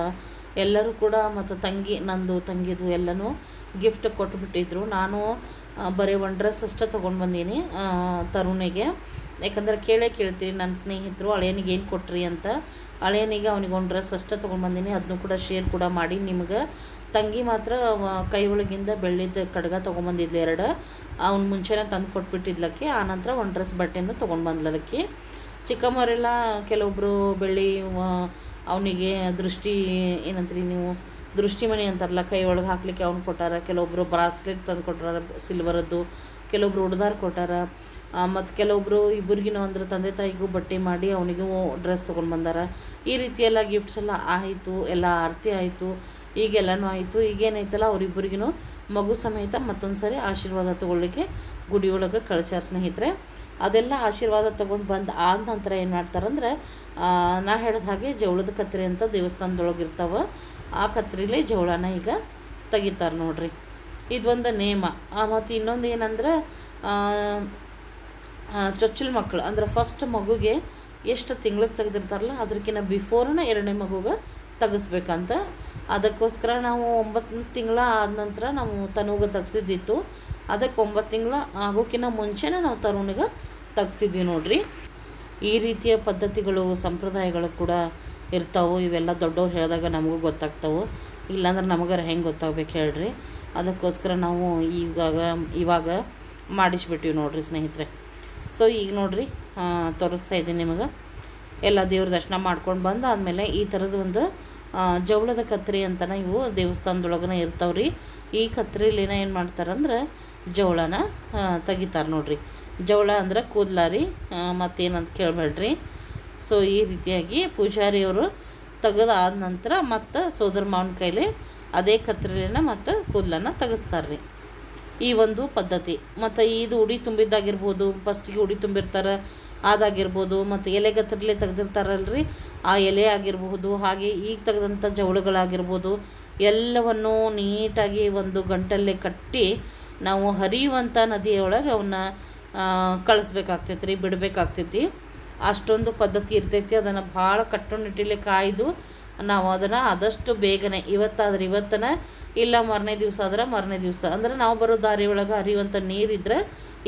ಎಲ್ಲರೂ ಕೂಡ ಮತ್ತು ತಂಗಿ, ನಂದು ತಂಗಿದು ಎಲ್ಲನೂ ಗಿಫ್ಟ್ ಕೊಟ್ಬಿಟ್ಟಿದ್ರು. ನಾನು ಬರೀ ಒಂದು ಡ್ರೆಸ್ ಅಷ್ಟೇ ತೊಗೊಂಡು ಬಂದೀನಿ ತರುಣಿಗೆ. ಯಾಕಂದರೆ ಕೇಳೇ ಕೇಳ್ತೀನಿ ನನ್ನ ಸ್ನೇಹಿತರು ಹಳೆಯನಿಗೆ ಏನು ಕೊಟ್ರಿ ಅಂತ. ಹಳೆಯನಿಗೆ ಅವನಿಗೆ ಒಂದು ಡ್ರೆಸ್ ಅಷ್ಟೇ ತೊಗೊಂಡು ಬಂದೀನಿ ಅದನ್ನು ಕೂಡ ಶೇರ್ ಕೂಡ ಮಾಡಿ. ನಿಮ್ಗೆ ತಂಗಿ ಮಾತ್ರ ಕೈ ಒಳಗಿಂದ ಬೆಳ್ಳಿದ ಕಡ್ಗ ತೊಗೊಂಬಂದಿದ್ಲು ಎರಡು. ಅವ್ನು ಮುಂಚೆನೇ ತಂದು ಕೊಟ್ಬಿಟ್ಟಿದ್ಲಕ್ಕೆ ಆನಂತರ ಒಂದು ಡ್ರೆಸ್ ಬಟ್ಟೆನೂ ತೊಗೊಂಡು ಬಂದ್ಲಕ್ಕೆ ಚಿಕ್ಕಮ್ಮರೆಲ್ಲ ಕೆಲವೊಬ್ಬರು ಬೆಳ್ಳಿ ಅವನಿಗೆ ದೃಷ್ಟಿ ಏನಂತೀರಿ ನೀವು? ದೃಷ್ಟಿಮಣಿ ಅಂತಾರಲ್ಲ, ಕೈ ಒಳಗೆ ಹಾಕ್ಲಿಕ್ಕೆ ಅವ್ನು ಕೊಟ್ಟಾರ. ಕೆಲವೊಬ್ಬರು ಬ್ರಾಸ್ಲೆಟ್ ತಂದು ಕೊಟ್ಟಾರ ಸಿಲ್ವರದ್ದು ಕೆಲವೊಬ್ರು ಉಡ್ದಾರ ಕೊಟ್ಟಾರ. ಮತ್ತು ಕೆಲವೊಬ್ಬರು ಇಬ್ಬರಿಗಿನೂ ಅಂದ್ರೆ ತಂದೆ ತಾಯಿಗೂ ಬಟ್ಟೆ ಮಾಡಿ ಅವನಿಗೂ ಡ್ರೆಸ್ ತೊಗೊಂಡು ಬಂದಾರ. ಈ ರೀತಿ ಎಲ್ಲ ಗಿಫ್ಟ್ಸ್ ಎಲ್ಲ ಆಯಿತು, ಎಲ್ಲ ಆರತಿ ಆಯಿತು. ಈಗೆಲ್ಲನೂ ಆಯಿತು. ಈಗೇನೈತಲ್ಲ ಅವರಿಬ್ಬರಿಗೂ ಮಗು ಸಮೇತ ಮತ್ತೊಂದು ಸರಿ ಆಶೀರ್ವಾದ ತೊಗೊಳ್ಳಿಕ್ಕೆ ಗುಡಿಯೊಳಗೆ ಕಳಿಸ್ಯಾರ ಸ್ನೇಹಿತರೆ. ಅದೆಲ್ಲ ಆಶೀರ್ವಾದ ತೊಗೊಂಡು ಬಂದು ಆದ ನಂತರ ಏನು ಮಾಡ್ತಾರಂದ್ರೆ ನಾ ಹೇಳಿದ ಹಾಗೆ ಜವಳದ ಕತ್ರಿ ಅಂತ ದೇವಸ್ಥಾನದೊಳಗೆ ಇರ್ತಾವೆ, ಆ ಕತ್ರಿಲೇ ಜವಳನ ಈಗ ತೆಗಿತಾರೆ ನೋಡ್ರಿ. ಇದೊಂದು ನೇಮ. ಮತ್ತು ಇನ್ನೊಂದು ಏನಂದ್ರೆ ಚೊಚ್ಚಲ ಮಕ್ಕಳು ಅಂದ್ರೆ ಫಸ್ಟ್ ಮಗುಗೆ ಎಷ್ಟು ತಿಂಗ್ಳಿಗೆ ತೆಗೆದಿರ್ತಾರಲ್ಲ ಅದಕ್ಕಿಂತ ಬಿಫೋರ್ನ ಎರಡನೇ ಮಗುಗೆ ತೆಗಿಸ್ಬೇಕಂತ. ಅದಕ್ಕೋಸ್ಕರ ನಾವು ಒಂಬತ್ತು ತಿಂಗಳ ಆದ ನಂತರ ನಾವು ತನುಗೆ ತೆಗ್ಸಿದ್ದಿತ್ತು. ಅದಕ್ಕೆ ಒಂಬತ್ತು ತಿಂಗಳ ಆಗೋಕ್ಕಿಂತ ಮುಂಚೆನೇ ನಾವು ತರುಣಿಗೆ ತೆಗ್ಸಿದ್ವಿ ನೋಡ್ರಿ. ಈ ರೀತಿಯ ಪದ್ಧತಿಗಳು, ಸಂಪ್ರದಾಯಗಳು ಕೂಡ ಇರ್ತಾವೆ. ಇವೆಲ್ಲ ದೊಡ್ಡವ್ರು ಹೇಳಿದಾಗ ನಮಗೂ ಗೊತ್ತಾಗ್ತಾವೆ. ಇಲ್ಲಾಂದ್ರೆ ನಮಗಾರ ಹೆಂಗೆ ಗೊತ್ತಾಗ್ಬೇಕು ಹೇಳ್ರಿ. ಅದಕ್ಕೋಸ್ಕರ ನಾವು ಇವಾಗ ಇವಾಗ ಮಾಡಿಸ್ಬಿಟ್ಟಿವಿ ನೋಡ್ರಿ ಸ್ನೇಹಿತರೆ. ಸೊ ಈಗ ನೋಡ್ರಿ ತೋರಿಸ್ತಾ ಇದ್ದೀನಿ ನಿಮಗೆ. ಎಲ್ಲ ದೇವ್ರ ದರ್ಶನ ಮಾಡ್ಕೊಂಡು ಬಂದು ಆದಮೇಲೆ ಈ ಥರದ ಒಂದು ಜವಳದ ಕತ್ರಿ ಅಂತನ ಇವು ದೇವಸ್ಥಾನದೊಳಗನ ಇರ್ತಾವ್ರಿ. ಈ ಕತ್ರಿಲಿನ ಏನು ಮಾಡ್ತಾರಂದ್ರೆ ಜವಳನ ತೆಗಿತಾರೆ ನೋಡ್ರಿ. ಜವಳ ಅಂದ್ರೆ ಕೂದಲ ರೀ ಮತ್ತೇನಂತ ಕೇಳಬೇಡ್ರಿ. ಸೊ ಈ ರೀತಿಯಾಗಿ ಪೂಜಾರಿಯವರು ತೆಗೆದಾದ ನಂತರ ಮತ್ತು ಸೋದರ ಮಾವನ ಕೈಲಿ ಅದೇ ಕತ್ತರಿನ ಮತ್ತು ಕೂದಲನ್ನು ತೆಗೆಸ್ತಾರೆ ರೀ ಈ ಒಂದು ಪದ್ಧತಿ. ಮತ್ತು ಇದು ಉಡಿ ತುಂಬಿದ್ದಾಗಿರ್ಬೋದು ಫಸ್ಟಿಗೆ ಉಡಿ ತುಂಬಿರ್ತಾರೆ, ಅದಾಗಿರ್ಬೋದು, ಮತ್ತು ಎಲೆಗತ್ತರಲೆ ತೆಗ್ದಿರ್ತಾರಲ್ರಿ, ಆ ಎಲೆ ಆಗಿರಬಹುದು, ಹಾಗೆ ಈಗ ತೆಗೆದಂಥ ಜವಳುಗಳಾಗಿರ್ಬೋದು ಎಲ್ಲವನ್ನು ನೀಟಾಗಿ ಒಂದು ಗಂಟಲ್ಲೇ ಕಟ್ಟಿ ನಾವು ಹರಿಯುವಂಥ ನದಿಯೊಳಗೆ ಅವನ್ನ ಕಳಿಸ್ಬೇಕಾಗ್ತೈತಿ ರೀ ಬಿಡಬೇಕಾಗ್ತೈತಿ. ಅಷ್ಟೊಂದು ಪದ್ಧತಿ ಇರ್ತೈತಿ, ಅದನ್ನು ಭಾಳ ಕಟ್ಟುನಿಟ್ಟಿಲೆ ಕಾಯ್ದು ನಾವು ಅದನ್ನು ಆದಷ್ಟು ಬೇಗನೆ, ಇವತ್ತಾದ್ರೆ ಇವತ್ತನ, ಇಲ್ಲ ಮರನೇ ದಿವಸ ಆದ್ರೆ ಮರನೇ ದಿವಸ. ಅಂದ್ರೆ ನಾವು ಬರೋ ದಾರಿ ಒಳಗೆ ಹರಿಯುವಂಥ ನೀರಿದ್ರೆ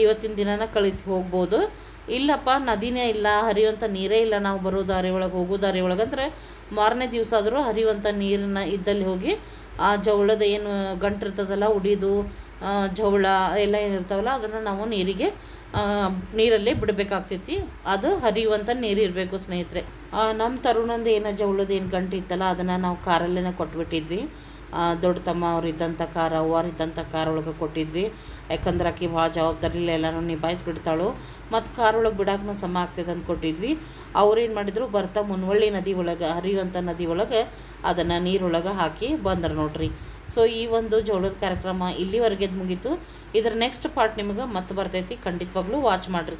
ಇವತ್ತಿನ ದಿನನ ಕಳಿಸಿ ಹೋಗ್ಬೋದು. ಇಲ್ಲಪ್ಪ, ನದಿನೇ ಇಲ್ಲ ಹರಿಯುವಂಥ ನೀರೇ ಇಲ್ಲ ನಾವು ಬರೋ ದಾರಿ ಒಳಗೆ, ಹೋಗೋ ದಾರಿ ಒಳಗೆ. ಅಂದ್ರೆ ಮಾರನೇ ದಿವಸ ಆದರೂ ಹರಿಯುವಂಥ ನೀರನ್ನ ಇದ್ದಲ್ಲಿ ಹೋಗಿ, ಆ ಜವಳದ ಏನು ಗಂಟಿರ್ತದಲ್ಲ ಉಡಿದು ಜವಳ ಎಲ್ಲ ಏನಿರ್ತಾವಲ್ಲ, ಅದನ್ನು ನಾವು ನೀರಿಗೆ ನೀರಲ್ಲೇ ಬಿಡಬೇಕಾಗ್ತೈತಿ. ಅದು ಹರಿಯುವಂಥ ನೀರು ಇರಬೇಕು ಸ್ನೇಹಿತರೆ. ನಮ್ಮ ತರುಣಂದು ಏನೋ ಜವಳದ ಏನು ಗಂಟು ಇತ್ತಲ್ಲ, ಅದನ್ನು ನಾವು ಕಾರಲ್ಲೇ ಕೊಟ್ಬಿಟ್ಟಿದ್ವಿ. ದೊಡ್ಡ ತಮ್ಮ ಅವ್ರು ಇದ್ದಂಥ ಕಾರ್ ಇದ್ದಂಥ ಕಾರ್ ಒಳಗೆ ಕೊಟ್ಟಿದ್ವಿ. ಯಾಕಂದ್ರೆ ಆಕೆ ಭಾಳ ಜವಾಬ್ದಾರಿಲಿ ಎಲ್ಲನೂ ನಿಭಾಯಿಸ್ಬಿಡ್ತಾಳು. ಮತ್ತು ಕಾರ್ ಒಳಗೆ ಬಿಡಾಕೂ ಸಮ ಆಗ್ತೈತೆ ಅಂತ ಕೊಟ್ಟಿದ್ವಿ. ಅವ್ರೇನು ಮಾಡಿದ್ರು, ಬರ್ತಾ ಮುನ್ವಳ್ಳಿ ನದಿ ಒಳಗೆ ಹರಿಯುವಂಥ ನದಿ ಒಳಗೆ ಅದನ್ನು ನೀರೊಳಗೆ ಹಾಕಿ ಬಂದರು ನೋಡ್ರಿ. ಸೊ, ಈ ಒಂದು ಜೋಳದ ಕಾರ್ಯಕ್ರಮ ಇಲ್ಲಿವರೆಗೆ ಮುಗೀತು. ಇದರ ನೆಕ್ಸ್ಟ್ ಪಾರ್ಟ್ ನಿಮಗೆ ಮತ್ತೆ ಬರ್ತೈತಿ. ಖಂಡಿತವಾಗ್ಲೂ ವಾಚ್ ಮಾಡಿರಿ